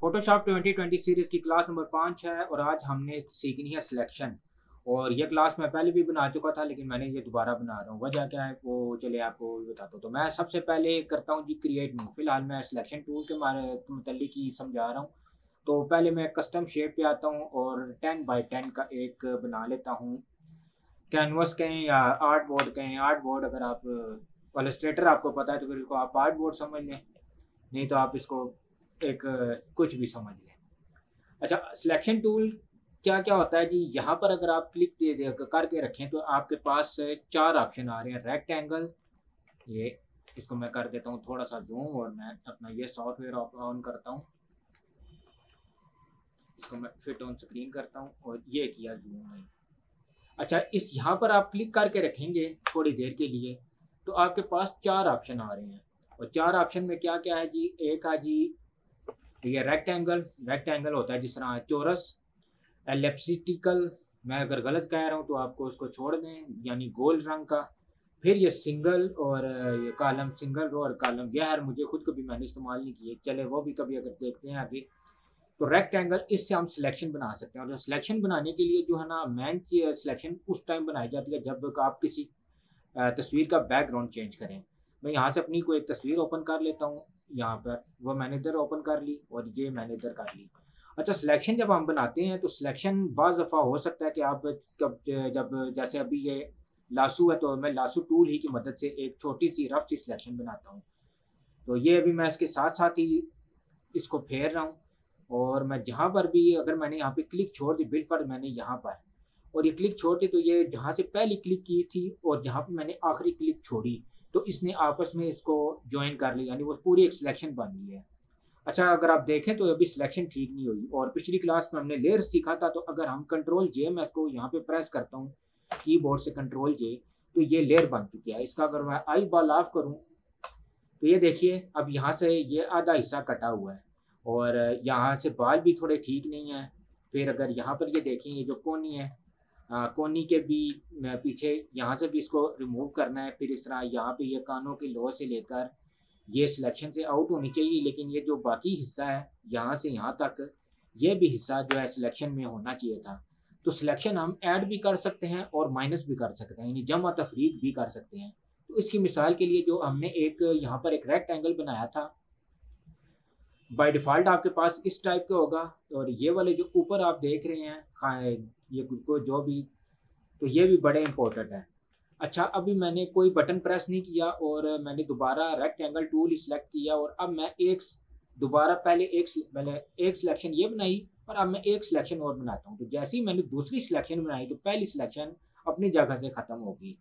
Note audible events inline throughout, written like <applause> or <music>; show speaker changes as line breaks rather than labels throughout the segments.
Photo shop twenty twenty series کی class number پانچ ہے اور آج ہم نے سیکھنی ہے سلیکشن اور یہ کلاس میں پہلے بھی بنا چکا تھا لیکن میں نے یہ دوبارہ بنا رہا ہوں۔ وجہ کیا ہے؟ وہ چلے آپ کو بتاتا ہوں۔ تو میں سب سے پہلے کرتا ہوں جی کریٹ نیو فی الحال میں سلیکشن ٹول کے متعلق ہی سمجھا رہا ہوں۔ تو پہلے میں کسٹم شیپ پہ آتا ہوں اور ٹین بائی ٹین کا ایک بنا لیتا ہوں۔ کینوس کہیں یا آرٹ بورڈ کہیں۔ آرٹ بورڈ اگر آپ پلسٹریٹر آپ کو پتہ ہے تو پھر اس کو آپ آرٹ بورڈ سمجھ لیں۔ نہیں تو آپ اس کو ایک، کچھ بھی سمجھ لیں۔ اچھا سلیکشن ٹول کیا کیا ہوتا ہے جی؟ یہاں پر اگر آپ کلک دے دے، کر کے رکھیں تو آپ کے پاس چار آپشن آ رہے ہیں ریکٹ اینگل یہ اس کو میں کر دیتا ہوں، تھوڑا سا زوم اور میں اپنا یہ سافٹ ویئر آن کرتا ہوں۔ اس کو میں فٹ آن اسکرین کرتا ہوں اور یہ کیا زوم میں اچھا اس یہاں پر آپ کلک کر کے رکھیں گے تھوڑی دیر کے لیے تو آپ کے پاس چار آپشن آ رہے ہیں۔ اور چار آپشن میں کیا کیا ہے جی؟ ایک ہے جی یہ ریکٹ اینگل ریکٹ اینگل ہوتا ہے جس طرح چورس ایلیپسیٹیکل میں اگر غلط کہہ رہا ہوں تو آپ کو اس کو چھوڑ دیں یعنی گول رنگ کا۔ پھر یہ سنگل اور یہ کالم سنگل رو اور کالم یہ ہر مجھے خود کبھی میں نے استعمال نہیں کیے، چلے وہ بھی کبھی اگر دیکھتے ہیں آگے۔ تو ریکٹ اینگل اس سے ہم سلیکشن بنا سکتے ہیں۔ اور سلیکشن بنانے کے لیے جو ہے نا مین سلیکشن اس ٹائم بنائی جاتی ہے، جب آپ کسی تصویر کا بیک گراؤنڈ چینج کریں۔ میں یہاں سے اپنی کوئی ایک تصویر اوپن کر لیتا ہوں۔ یہاں پر۔ وہ میں نے ادھر اوپن کر لی اور یہ میں نے ادھر کر لی۔ اچھا سلیکشن جب ہم بناتے ہیں تو سلیکشن بعض دفعہ ہو سکتا ہے کہ آپ کب جب جیسے ابھی یہ لاسو ہے تو میں لاسو ٹول ہی کی مدد سے ایک چھوٹی سی رف سی سلیکشن بناتا ہوں۔ تو یہ ابھی میں اس کے ساتھ ساتھ ہی اس کو پھیر رہا ہوں۔ اور میں جہاں پر بھی اگر میں نے یہاں پہ کلک چھوڑ دی بل پر میں نے یہاں پر۔ اور یہ کلک چھوڑ دی تو یہ جہاں سے پہلی کلک کی تھی اور جہاں پہ میں نے آخری کلک چھوڑی۔ تو اس نے آپس میں اس کو جوائن کر لی یعنی وہ پوری ایک سلیکشن بن گئی ہے۔ اچھا اگر آپ دیکھیں تو ابھی سلیکشن ٹھیک نہیں ہوئی۔ اور پچھلی کلاس میں ہم نے لیئر سیکھا تھا، تو اگر ہم کنٹرول جے میں اس کو یہاں پہ پریس کرتا ہوں کی بورڈ سے کنٹرول جے تو یہ لیئر بن چکی ہے اس کا اگر میں آئی بال آف کروں، تو یہ دیکھیے، اب یہاں سے یہ آدھا حصہ کٹا ہوا ہے۔ اور یہاں سے بال بھی تھوڑے ٹھیک نہیں ہیں۔ پھر اگر یہاں پر یہ دیکھیں، یہ جو کونی ہے کونی کے بھی پیچھے یہاں سے بھی اس کو ریموو کرنا ہے، پھر اس طرح یہاں پہ یہ کانوں کے لو سے لے کر یہ سلیکشن سے آؤٹ ہونی چاہیے، لیکن یہ جو باقی حصہ ہے یہاں سے یہاں تک یہ بھی حصہ جو ہے سلیکشن میں ہونا چاہیے تھا۔ تو سلیکشن ہم ایڈ بھی کر سکتے ہیں اور مائنس بھی کر سکتے ہیں یعنی جمع تفریق بھی کر سکتے ہیں۔ تو اس کی مثال کے لیے جو ہم نے ایک یہاں پر ایک ریکٹ اینگل بنایا تھا بائی ڈیفالٹ آپ کے پاس اس ٹائپ کا ہوگا اور یہ والے جو اوپر آپ دیکھ رہے ہیں یہ کو جو بھی، تو یہ بھی بڑے امپورٹنٹ ہیں۔ اچھا ابھی میں نے کوئی بٹن پریس نہیں کیا اور میں نے دوبارہ ریکٹ اینگل ٹول ہی سلیکٹ کیا اور اب میں ایک دوبارہ پہلے ایک پہلے ایک سلیکشن یہ بنائی اور اب میں ایک سلیکشن اور بناتا ہوں۔ تو جیسے ہی میں نے دوسری سلیکشن بنائی تو پہلی سلیکشن اپنی جگہ سے ختم ہوگی۔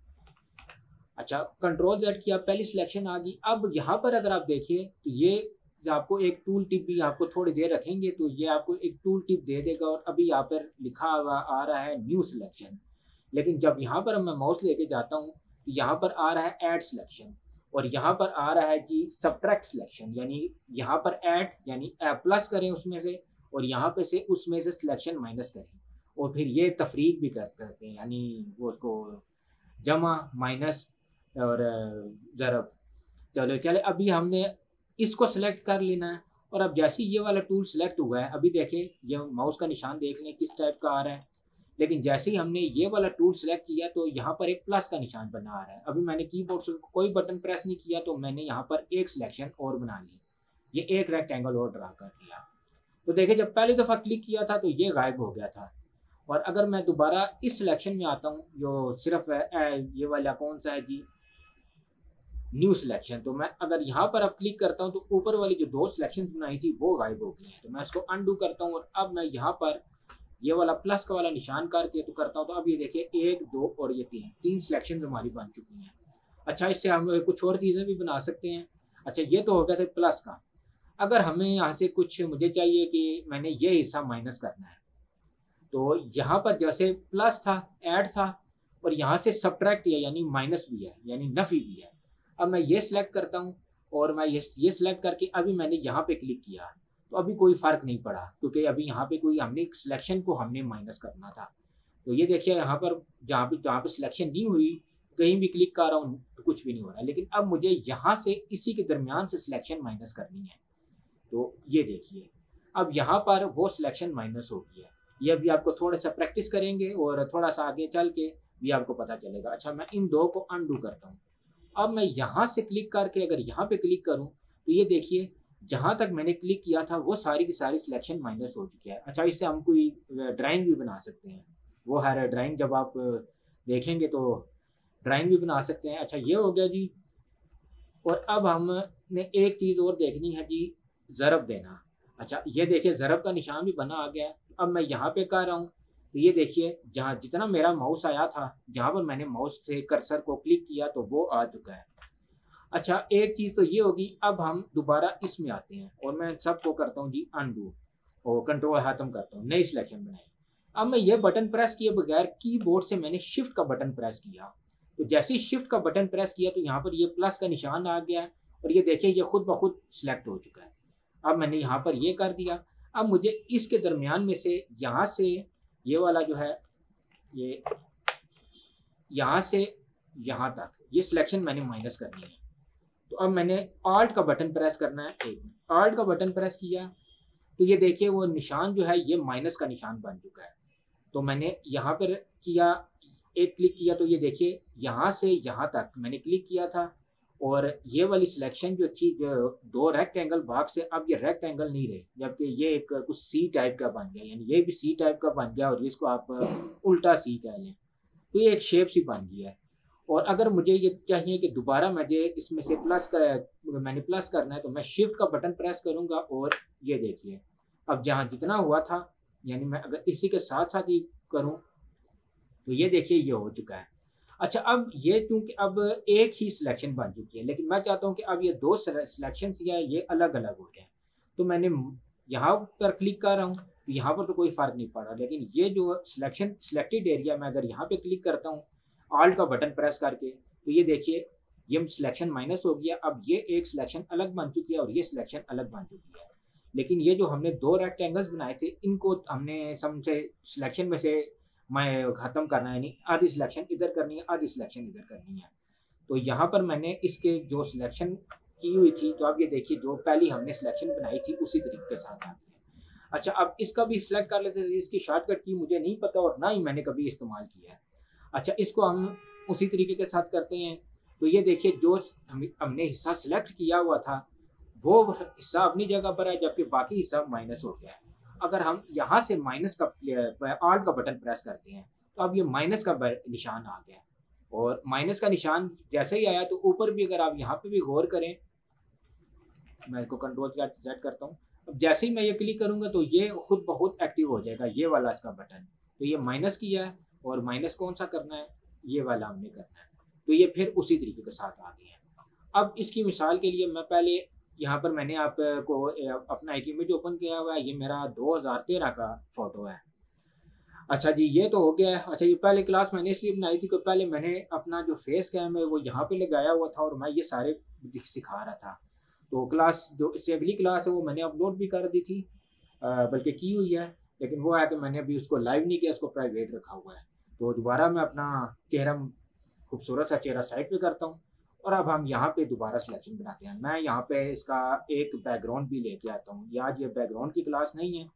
اچھا کنٹرول زیڈ کیا پہلی سلیکشن آ گئی۔ اب یہاں پر اگر آپ دیکھیے تو یہ آپ کو ایک ٹول ٹپ بھی آپ کو تھوڑی دیر رکھیں گے تو یہ آپ کو ایک ٹول ٹپ دے دے گا اور ابھی یہاں پر لکھا ہوا آ رہا ہے نیو سلیکشن لیکن جب یہاں پر میں ماؤس لے کے جاتا ہوں تو یہاں پر آ رہا ہے ایڈ سلیکشن اور یہاں پر آ رہا ہے جی سبٹریکٹ سلیکشن یعنی یہاں پر ایڈ یعنی پلس کریں اس میں سے اور یہاں پہ سے اس میں سے سلیکشن مائنس کریں۔ اور پھر یہ تفریق بھی کرتے ہیں یعنی وہ اس کو جمع مائنس اور ضرب۔ چلو، چلے، ابھی ہم نے اس کو سلیکٹ کر لینا ہے۔ اور اب جیسے یہ والا ٹول سلیکٹ ہوا ہے، ابھی دیکھیں یہ ماؤس کا نشان دیکھ لیں کس ٹائپ کا آ رہا ہے۔ لیکن جیسے ہی ہم نے یہ والا ٹول سلیکٹ کیا تو یہاں پر ایک پلس کا نشان بنا آ رہا ہے۔ ابھی میں نے کی بورڈ سے کوئی بٹن پریس نہیں کیا تو میں نے یہاں پر ایک سلیکشن اور بنا لی۔ یہ ایک ریکٹینگل اور ڈرا کر لیا۔ تو دیکھیں جب پہلی دفعہ کلک کیا تھا تو یہ غائب ہو گیا تھا۔ اور اگر میں دوبارہ اس سلیکشن میں آتا ہوں، جو صرف یہ والا کون سا ہے جی؟ نیو سلیکشن تو میں اگر یہاں پر اب کلک کرتا ہوں تو اوپر والی جو دو سلیکشن بنائی تھی وہ غائب ہو گئی ہیں۔ تو میں اس کو انڈو کرتا ہوں اور اب میں یہاں پر یہ والا پلس کا والا نشان کر کے تو کرتا ہوں تو اب یہ دیکھیں ایک، دو اور یہ تین تین سلیکشن ہماری بن چکی ہیں۔ اچھا اس سے ہم کچھ اور چیزیں بھی بنا سکتے ہیں۔ اچھا یہ تو ہو گیا تھا پلس کا۔ اگر ہمیں یہاں سے کچھ مجھے چاہیے کہ میں نے یہ حصہ مائنس کرنا ہے، تو یہاں پر جیسے پلس تھا ایڈ تھا اور یہاں سے سبٹریکٹ ہے یعنی مائنس بھی ہے یعنی نفی بھی ہے۔ اب میں یہ سلیکٹ کرتا ہوں اور میں یہ سلیکٹ کر کے ابھی میں نے یہاں پہ کلک کیا تو ابھی کوئی فرق نہیں پڑا کیونکہ ابھی یہاں پہ کوئی ہم نے سلیکشن کو ہم نے مائنس کرنا تھا۔ تو یہ دیکھیے یہاں پر جہاں پہ جہاں پہ سلیکشن نہیں ہوئی، کہیں بھی کلک کر رہا ہوں تو کچھ بھی نہیں ہو رہا۔ لیکن اب مجھے یہاں سے اسی کے درمیان سے سلیکشن مائنس کرنی ہے۔ تو یہ دیکھیے، اب یہاں پر وہ سلیکشن مائنس ہو گیا۔ ہے یہ ابھی آپ کو تھوڑا سا پریکٹس کریں گے اور تھوڑا سا آگے چل کے بھی آپ کو پتہ چلے گا۔ اچھا میں ان دو کو انڈو کرتا ہوں۔ اب میں یہاں سے کلک کر کے اگر یہاں پہ کلک کروں تو یہ دیکھیے، جہاں تک میں نے کلک کیا تھا، وہ ساری کی ساری سلیکشن مائنس ہو چکی ہے۔ اچھا اس سے ہم کوئی ڈرائنگ بھی بنا سکتے ہیں۔ وہ ہے ڈرائنگ جب آپ دیکھیں گے تو ڈرائنگ بھی بنا سکتے ہیں۔ اچھا یہ ہو گیا جی۔ اور اب ہم نے ایک چیز اور دیکھنی ہے جی ضرب دینا۔ اچھا یہ دیکھیے، ضرب کا نشان بھی بنا آ گیا۔ ہے اب میں یہاں پہ کر رہا ہوں۔ تو یہ دیکھیے، جہاں جتنا میرا ماؤس آیا تھا، جہاں پر میں نے ماؤس سے کرسر کو کلک کیا تو وہ آ چکا ہے۔ اچھا ایک چیز تو یہ ہوگی، اب ہم دوبارہ اس میں آتے ہیں اور میں سب کو کرتا ہوں جی انڈو اور کنٹرول ختم کرتا ہوں، نئی سلیکشن بنائی۔ اب میں یہ بٹن پریس کیے بغیر کی بورڈ سے میں نے شفٹ کا بٹن پریس کیا۔ تو جیسے ہی شفٹ کا بٹن پریس کیا تو یہاں پر یہ پلس کا نشان آ گیا ہے اور یہ دیکھیں یہ خود بخود سلیکٹ ہو چکا ہے۔ اب میں نے یہاں پر یہ کر دیا۔ اب مجھے اس کے درمیان میں سے یہاں سے یہ والا جو ہے، یہ یہاں سے یہاں تک، یہ سلیکشن میں نے مائنس کرنی ہے۔ تو اب میں نے آلٹ کا بٹن پریس کرنا ہے، ایک آلٹ کا بٹن پریس کیا، تو یہ دیکھیے وہ نشان جو ہے، یہ مائنس کا نشان بن چکا ہے۔ تو میں نے یہاں پر کیا، ایک کلک کیا، تو یہ دیکھیے، یہاں سے یہاں تک میں نے کلک کیا تھا۔ اور یہ والی سلیکشن جو تھی، جو دو ریکٹ اینگل باغ سے اب یہ ریکٹ اینگل نہیں رہے، جبکہ یہ ایک کچھ سی ٹائپ کا بن گیا یعنی یہ بھی سی ٹائپ کا بن گیا اور اس کو آپ الٹا سی کہہ لیں۔ تو یہ ایک شیپ سی بن گیا ہے۔ اور اگر مجھے یہ چاہیے کہ دوبارہ مجھے اس میں سے پلس کا، میں نے پلس کرنا ہے، تو میں شفٹ کا بٹن پریس کروں گا اور یہ دیکھیے۔ اب جہاں جتنا ہوا تھا یعنی میں اگر اسی کے ساتھ ساتھ ہی کروں، تو یہ دیکھیے، یہ ہو چکا ہے۔ اچھا اب یہ چونکہ اب ایک ہی سلیکشن بن چکی ہے، لیکن میں چاہتا ہوں کہ اب یہ دو سلیکشن یہ الگ الگ ہو جائیں۔ تو میں نے یہاں پر کلک کر رہا ہوں، تو یہاں پر تو کوئی فرق نہیں پڑ رہا لیکن یہ جو سلیکشن سلیکٹڈ ایریا میں اگر یہاں پہ کلک کرتا ہوں آلٹ کا بٹن پریس کر کے، تو یہ دیکھیے، یہ سلیکشن مائنس ہو گیا۔ اب یہ ایک سلیکشن الگ بن چکی ہے اور یہ سلیکشن الگ بن چکی ہے۔ لیکن یہ جو ہم نے دو ریکٹینگلس بنائے تھے، ان کو ہم نے سم سے سلیکشن میں سے میں ختم کرنا ہے یعنی آدھی سلیکشن ادھر کرنی ہے، آدھی سلیکشن ادھر کرنی ہے۔ تو یہاں پر میں نے اس کے جو سلیکشن کی ہوئی تھی، تو اب یہ دیکھیے جو پہلی ہم نے سلیکشن بنائی تھی، اسی طریقے کے ساتھ آتی ہے۔ اچھا اب اس کا بھی سلیکٹ کر لیتے اس کی شارٹ کٹ کی مجھے نہیں پتا اور نہ ہی میں نے کبھی استعمال کیا ہے۔ اچھا اس کو ہم اسی طریقے کے ساتھ کرتے ہیں۔ تو یہ دیکھیے، جو ہم نے حصہ سلیکٹ کیا ہوا تھا، وہ حصہ اپنی جگہ پر ہے، جبکہ باقی حصہ مائنس ہو گیا ہے۔ اگر ہم یہاں سے مائنس کا آلٹ کا بٹن پریس کرتے ہیں، تو اب یہ مائنس کا نشان آ گیا۔ اور مائنس کا نشان جیسے ہی آیا تو اوپر بھی اگر آپ یہاں پہ بھی غور کریں، میں اس کو کنٹرول سیٹ کرتا ہوں۔ اب جیسے ہی میں یہ کلک کروں گا تو یہ خود بہت ایکٹیو ہو جائے گا، یہ والا اس کا بٹن تو یہ مائنس کیا ہے اور مائنس کون سا کرنا ہے؟ یہ والا ہم نے کرنا ہے۔ تو یہ پھر اسی طریقے کے ساتھ آ گیا۔ ہے اب اس کی مثال کے لیے میں پہلے یہاں پر میں نے آپ کو اپنا ایک امیج اوپن کیا ہوا ہے، یہ میرا دو ہزار تیرہ کا فوٹو ہے۔ اچھا جی یہ تو ہو گیا ہے۔ اچھا یہ پہلے کلاس میں نے اس لیے بنائی تھی کہ پہلے میں نے اپنا جو فیس کیم ہے، وہ یہاں پہ لگایا ہوا تھا اور میں یہ سارے سکھا رہا تھا۔ تو کلاس جو اس سے اگلی کلاس ہے، وہ میں نے اپلوڈ بھی کر دی تھی بلکہ کی ہوئی ہے۔ لیکن وہ ہے کہ میں نے ابھی اس کو لائیو نہیں کیا، اس کو پرائیویٹ رکھا ہوا ہے۔ تو دوبارہ میں اپنا چہرہ، خوبصورت سا چہرہ سائڈ پہ کرتا ہوں۔ اور اب ہم یہاں پہ دوبارہ سلیکشن بناتے ہیں۔ میں یہاں پہ اس کا ایک بیک گراؤنڈ بھی لے کے آتا ہوں۔ آج یہ بیک گراؤنڈ کی کلاس نہیں ہے۔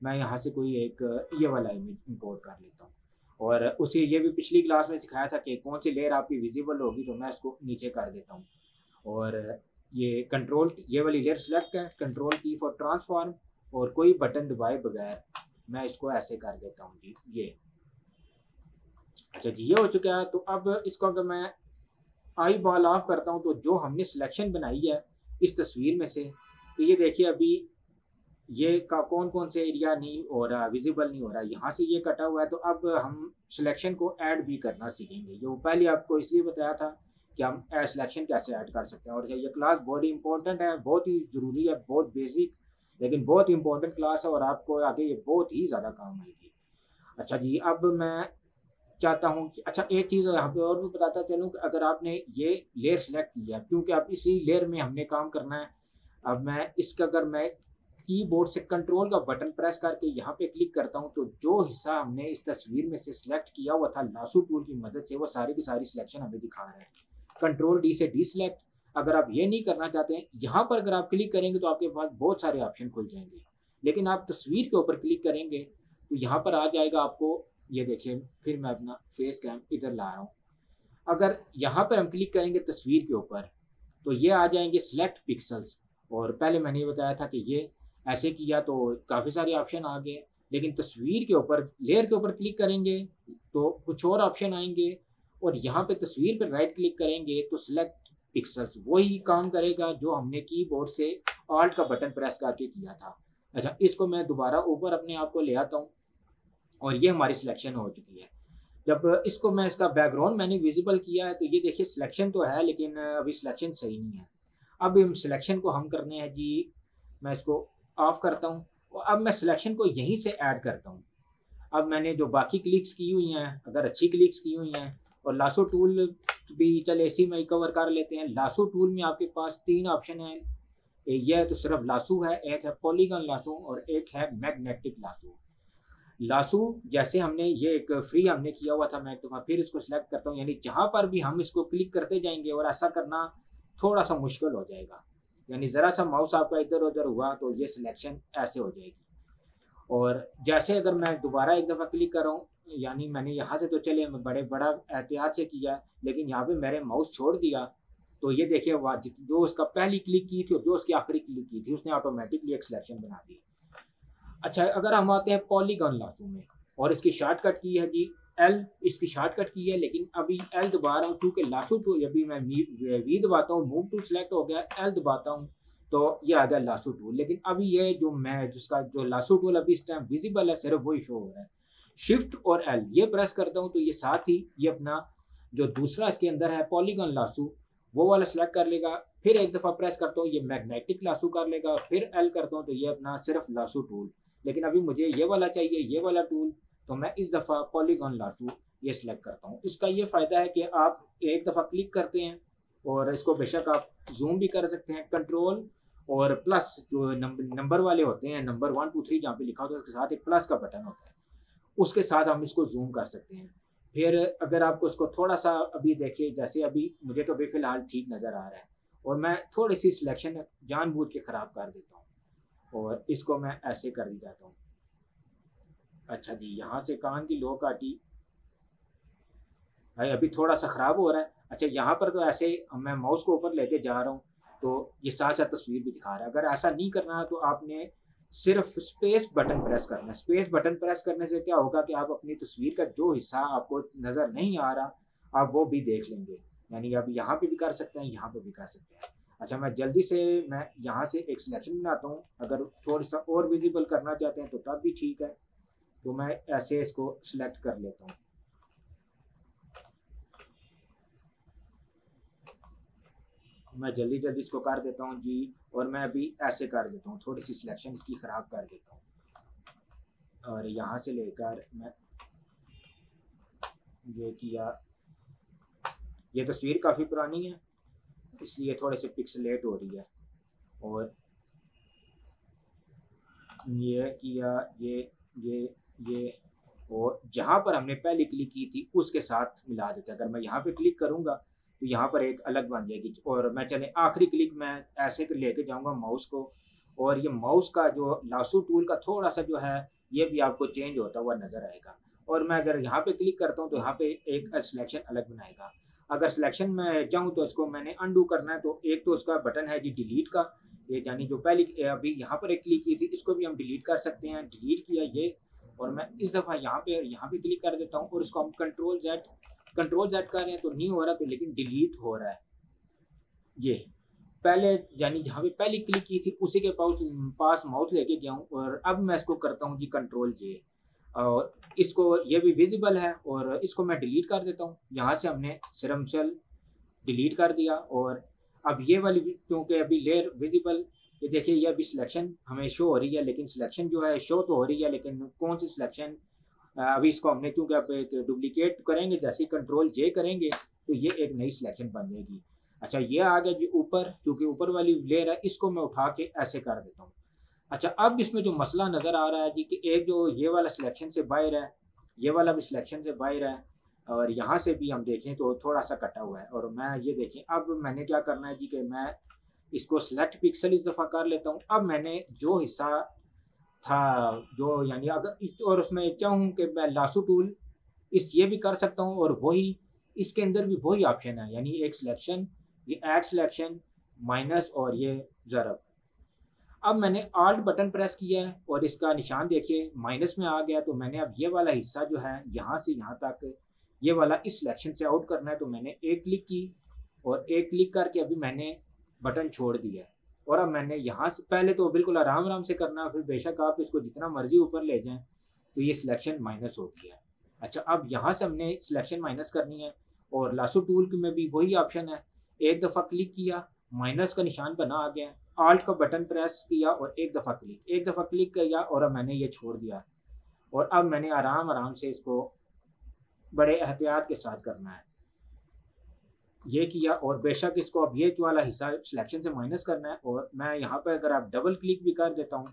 میں یہاں سے کوئی ایک یہ والا امیج امپورٹ کر لیتا ہوں۔ اور اسے یہ بھی پچھلی کلاس میں سکھایا تھا کہ کون سی لیئر آپ کی ویزیبل ہوگی تو میں اس کو نیچے کر دیتا ہوں۔ اور یہ کنٹرول یہ والی لیئر سلیکٹ ہے۔ کنٹرول کی فور ٹرانسفارم اور کوئی بٹن دبائے بغیر میں اس کو ایسے کر دیتا ہوں۔ جی یہ۔ اچھا جی یہ ہو چکا ہے۔ تو اب اس کو اگر میں آئی بال آف کرتا ہوں تو جو ہم نے سلیکشن بنائی ہے اس تصویر میں سے، تو یہ دیکھیے ابھی یہ کا کون کون سے ایریا نہیں ہو رہا ویزیبل نہیں ہو رہا، یہاں سے یہ کٹا ہوا ہے، تو اب ہم سلیکشن کو ایڈ بھی کرنا سیکھیں گے۔ یہ پہلے آپ کو اس لیے بتایا تھا کہ ہم سلیکشن کیسے ایڈ کر سکتے ہیں۔ اور یہ کلاس بہت ہی امپورٹنٹ ہے، بہت ہی ضروری ہے، بہت بیسک لیکن بہت ہی امپورٹنٹ کلاس ہے اور آپ کو آگے یہ بہت ہی زیادہ کام آئے گی۔ اچھا جی اب میں چاہتا ہوں کہ اچھا ایک چیز یہاں پہ اور بھی بتاتا چلوں کہ اگر آپ نے یہ لیئر سلیکٹ کیا کیونکہ اب اسی لیئر میں ہم نے کام کرنا ہے، اب میں اس کا اگر میں کی بورڈ سے کنٹرول کا بٹن پریس کر کے یہاں پہ کلک کرتا ہوں تو جو حصہ ہم نے اس تصویر میں سے سلیکٹ کیا ہوا تھا لاسو ٹول کی مدد سے، وہ ساری کی ساری سلیکشن ہمیں دکھا رہا ہے۔ کنٹرول ڈی سے ڈی سلیکٹ اگر آپ یہ نہیں کرنا چاہتے ہیں یہاں پر اگر آپ کلک کریں گے تو آپ کے پاس بہت سارے آپشن کھل جائیں گے۔ لیکن آپ تصویر کے اوپر کلک کریں گے تو یہاں پر آ جائے گا آپ کو یہ دیکھیں، پھر میں اپنا فیس کیم ادھر لا رہا ہوں۔ اگر یہاں پر ہم کلک کریں گے تصویر کے اوپر، تو یہ آ جائیں گے سلیکٹ پکسلس اور پہلے میں نے یہ بتایا تھا کہ یہ ایسے کیا تو کافی سارے آپشن آ گئے۔ لیکن تصویر کے اوپر لیئر کے اوپر کلک کریں گے تو کچھ اور آپشن آئیں گے۔ اور یہاں پہ تصویر پہ رائٹ کلک کریں گے تو سلیکٹ پکسلس وہی کام کرے گا جو ہم نے کی بورڈ سے آلٹ کا بٹن پریس کر کے کیا تھا۔ اچھا اس کو میں دوبارہ اوپر اپنے آپ کو لے آتا ہوں۔ اور یہ ہماری سلیکشن ہو چکی ہے۔ جب اس کو میں اس کا بیک گراؤنڈ میں نے ویزیبل کیا ہے تو یہ دیکھیے سلیکشن تو ہے لیکن ابھی سلیکشن صحیح نہیں ہے۔ اب ہم سلیکشن کو ہم کرنے ہیں جی میں اس کو آف کرتا ہوں۔ اور اب میں سلیکشن کو یہیں سے ایڈ کرتا ہوں۔ اب میں نے جو باقی کلکس کی ہوئی ہیں، اگر اچھی کلکس کی ہوئی ہیں اور لاسو ٹول بھی چل اسی میں کور کر لیتے ہیں۔ لاسو ٹول میں آپ کے پاس تین آپشن ہیں۔ یہ تو صرف لاسو ہے، ایک ہے پولیگن لاسو اور ایک ہے میگنیٹک لاسو لاسو، جیسے ہم نے یہ ایک فری ہم نے کیا ہوا تھا، میں ایک دفعہ پھر اس کو سلیکٹ کرتا ہوں یعنی جہاں پر بھی ہم اس کو کلک کرتے جائیں گے اور ایسا کرنا تھوڑا سا مشکل ہو جائے گا۔ یعنی ذرا سا ماؤس آپ کا ادھر ادھر ہوا تو یہ سلیکشن ایسے ہو جائے گی۔ اور جیسے اگر میں دوبارہ ایک دفعہ کلک کر رہا ہوں یعنی میں نے یہاں سے تو چلے، میں بڑے، بڑا احتیاط سے کیا، لیکن یہاں پہ میرے ماؤس چھوڑ دیا، تو یہ دیکھیے جو اس کا پہلی کلک کی تھی اور جو اس کی آخری کلک کی تھی، اس نے آٹومیٹکلی ایک سلیکشن بنا دی۔ اچھا اگر ہم آتے ہیں پالیگن لاسو میں، اور اس کی شارٹ کٹ کی ہے جی ایل اس کی شارٹ کٹ کی ہے، لیکن ابھی ایل دبا رہا ہوں چونکہ لاسو ٹو ابھی میں وی دباتا ہوں موو ٹو سلیکٹ ہو گیا ایل دباتا ہوں، تو یہ آ گیا لاسو ٹول لیکن ابھی یہ جو میں، جس کا جو لاسو ٹول ابھی اس ٹائم ویزیبل ہے، صرف وہی شو ہو رہا ہے۔ شفٹ اور ایل یہ پریس کرتا ہوں تو یہ ساتھ ہی یہ اپنا جو دوسرا اس کے اندر ہے پالیگن لاسو وہ والا سلیکٹ کر لے گا۔ پھر ایک دفعہ پریس کرتا ہوں، یہ میگنیٹک لاسو کر لے گا، پھر ایل کرتا ہوں تو یہ اپنا صرف لاسو ٹول لیکن ابھی مجھے یہ والا چاہیے، یہ والا ٹول تو میں اس دفعہ پالیگن لاسو یہ سلیکٹ کرتا ہوں۔ اس کا یہ فائدہ ہے کہ آپ ایک دفعہ کلک کرتے ہیں اور اس کو بے شک آپ زوم بھی کر سکتے ہیں۔ کنٹرول اور پلس جو نمبر والے ہوتے ہیں نمبر ون ٹو تھری جہاں پہ لکھا ہوتا ہے، اس کے ساتھ ایک پلس کا بٹن ہوتا ہے۔ اس کے ساتھ ہم اس کو زوم کر سکتے ہیں۔ پھر اگر آپ کو اس کو تھوڑا سا ابھی دیکھیے، جیسے ابھی مجھے تو ابھی فی الحال ٹھیک نظر آ رہا ہے اور میں تھوڑی سی سلیکشن جان بوجھ کے خراب کر دیتا ہوں۔ اور اس کو میں ایسے کر دی جاتا ہوں۔ اچھا جی یہاں سے کان کی لو کاٹی؟ بھائی، ابھی تھوڑا سا خراب ہو رہا ہے۔ اچھا یہاں پر تو ایسے میں ماؤس کو اوپر لے کے جا رہا ہوں تو یہ ساتھ ساتھ تصویر بھی دکھا رہا ہے۔ اگر ایسا نہیں کرنا تو آپ نے صرف اسپیس بٹن پریس کرنا ہے۔ اسپیس بٹن پریس کرنے سے کیا ہوگا کہ آپ اپنی تصویر کا جو حصہ آپ کو نظر نہیں آ رہا، آپ وہ بھی دیکھ لیں گے۔ یعنی اب یہاں پہ بھی کر سکتے ہیں، یہاں پہ بھی کر سکتے ہیں۔ اچھا میں جلدی سے میں یہاں سے ایک سلیکشن بناتا ہوں۔ اگر تھوڑا سا اور ویزیبل کرنا چاہتے ہیں تو تب بھی ٹھیک ہے۔ تو میں ایسے اس کو سلیکٹ کر لیتا ہوں۔ میں جلدی جلدی اس کو کر دیتا ہوں جی اور میں ابھی ایسے کر دیتا ہوں۔ تھوڑی سی سلیکشن اس کی خراب کر دیتا ہوں۔ اور یہاں سے لے کر میں یہ کیا، یہ تصویر کافی پرانی ہے۔ اس لیے تھوڑے سے پکس لیٹ ہو رہی ہے۔ اور یہ کیا یہ یہ یہ اور جہاں پر ہم نے پہلی کلک کی تھی، اس کے ساتھ ملا دیتے۔ اگر میں یہاں پہ کلک کروں گا تو یہاں پر ایک الگ بن جائے گی۔ اور میں چلے آخری کلک میں ایسے لے کے جاؤں گا ماؤس کو۔ اور یہ ماؤس کا جو لاسو ٹول کا تھوڑا سا جو ہے، یہ بھی آپ کو چینج ہوتا ہوا نظر آئے گا۔ اور میں اگر یہاں پہ کلک کرتا ہوں تو یہاں پہ ایک سلیکشن الگ بنائے گا۔ اگر سلیکشن میں جاؤں تو اس کو میں نے انڈو کرنا ہے تو ایک تو اس کا بٹن ہے جی ڈیلیٹ کا۔ یہ یعنی جو پہلی ابھی یہاں پر ایک کلک کی تھی، اس کو بھی ہم ڈیلیٹ کر سکتے ہیں۔ ڈیلیٹ کیا یہ؟ اور میں اس دفعہ یہاں پہ یہاں پہ کلک کر دیتا ہوں اور اس کو ہم کنٹرول زیڈ کنٹرول زیڈ کر رہے ہیں تو نہیں ہو رہا تو لیکن ڈیلیٹ ہو رہا ہے۔ یہ۔ پہلے یعنی جہاں پہ پہلی کلک کی تھی، اسی کے پاس پاس ماؤس لے کے گیا ہوں اور اب میں اس کو کرتا ہوں جی کنٹرول جے اور اس کو یہ بھی ویزیبل ہے اور اس کو میں ڈیلیٹ کر دیتا ہوں۔ یہاں سے ہم نے سرم سیل ڈیلیٹ کر دیا اور اب یہ والی کیونکہ ابھی لیئر ویزیبل یہ دیکھیے، یہ ابھی سلیکشن ہمیں شو ہو رہی ہے، لیکن سلیکشن جو ہے شو تو ہو رہی ہے، لیکن کون سی سلیکشن ابھی اس کو ہم نے چونکہ اب ایک ڈپلیکیٹ کریں گے، جیسے کنٹرول جے کریں گے، تو یہ ایک نئی سلیکشن بن جائے گی۔ اچھا یہ آ گیا جی اوپر، چونکہ اوپر والی لیئر ہے، اس کو میں اٹھا کے ایسے کر دیتا ہوں۔ اچھا اب اس میں جو مسئلہ نظر آ رہا ہے جی کہ ایک جو یہ والا سلیکشن سے باہر ہے، یہ والا بھی سلیکشن سے باہر ہے، اور یہاں سے بھی ہم دیکھیں تو تھوڑا سا کٹا ہوا ہے۔ اور میں یہ دیکھیں، اب میں نے کیا کرنا ہے جی کہ میں اس کو سلیکٹ پکسل اس دفعہ کر لیتا ہوں۔ اب میں نے جو حصہ تھا، جو یعنی اگر اور اس میں چاہوں کہ میں لاسو ٹول اس یہ بھی کر سکتا ہوں اور وہی اس کے اندر بھی وہی آپشن ہے۔ یعنی ایک سلیکشن یہ ایڈ سلیکشن مائنس اور یہ ضرب اب میں نے آلٹ بٹن پریس کیا ہے اور اس کا نشان دیکھیے مائنس میں آ گیا تو میں نے اب یہ والا حصہ جو ہے یہاں سے یہاں تک یہ والا اس سلیکشن سے آؤٹ کرنا ہے تو میں نے ایک کلک کی اور ایک کلک کر کے ابھی میں نے بٹن چھوڑ دیا ہے۔ اور اب میں نے یہاں سے، پہلے تو بالکل آرام آرام سے کرنا ہے، پھر بے شک آپ اس کو جتنا مرضی اوپر لے جائیں تو یہ سلیکشن مائنس ہو گیا ہے۔ اچھا اب یہاں سے ہم نے سلیکشن مائنس کرنی ہے اور لاسو ٹول میں بھی وہی آپشن ہے۔ ایک دفعہ کلک کیا مائنس کا نشان بنا آ گیا آلٹ کا بٹن پریس کیا اور ایک دفعہ کلک ایک دفعہ کلک کیا اور اب میں نے یہ چھوڑ دیا. اور اب میں نے آرام آرام سے اس کو بڑے احتیاط کے ساتھ کرنا ہے. یہ کیا اور بے شک اس کو اب یہ والا حصہ سلیکشن سے مائنس کرنا ہے اور میں یہاں پہ اگر آپ ڈبل کلک بھی کر دیتا ہوں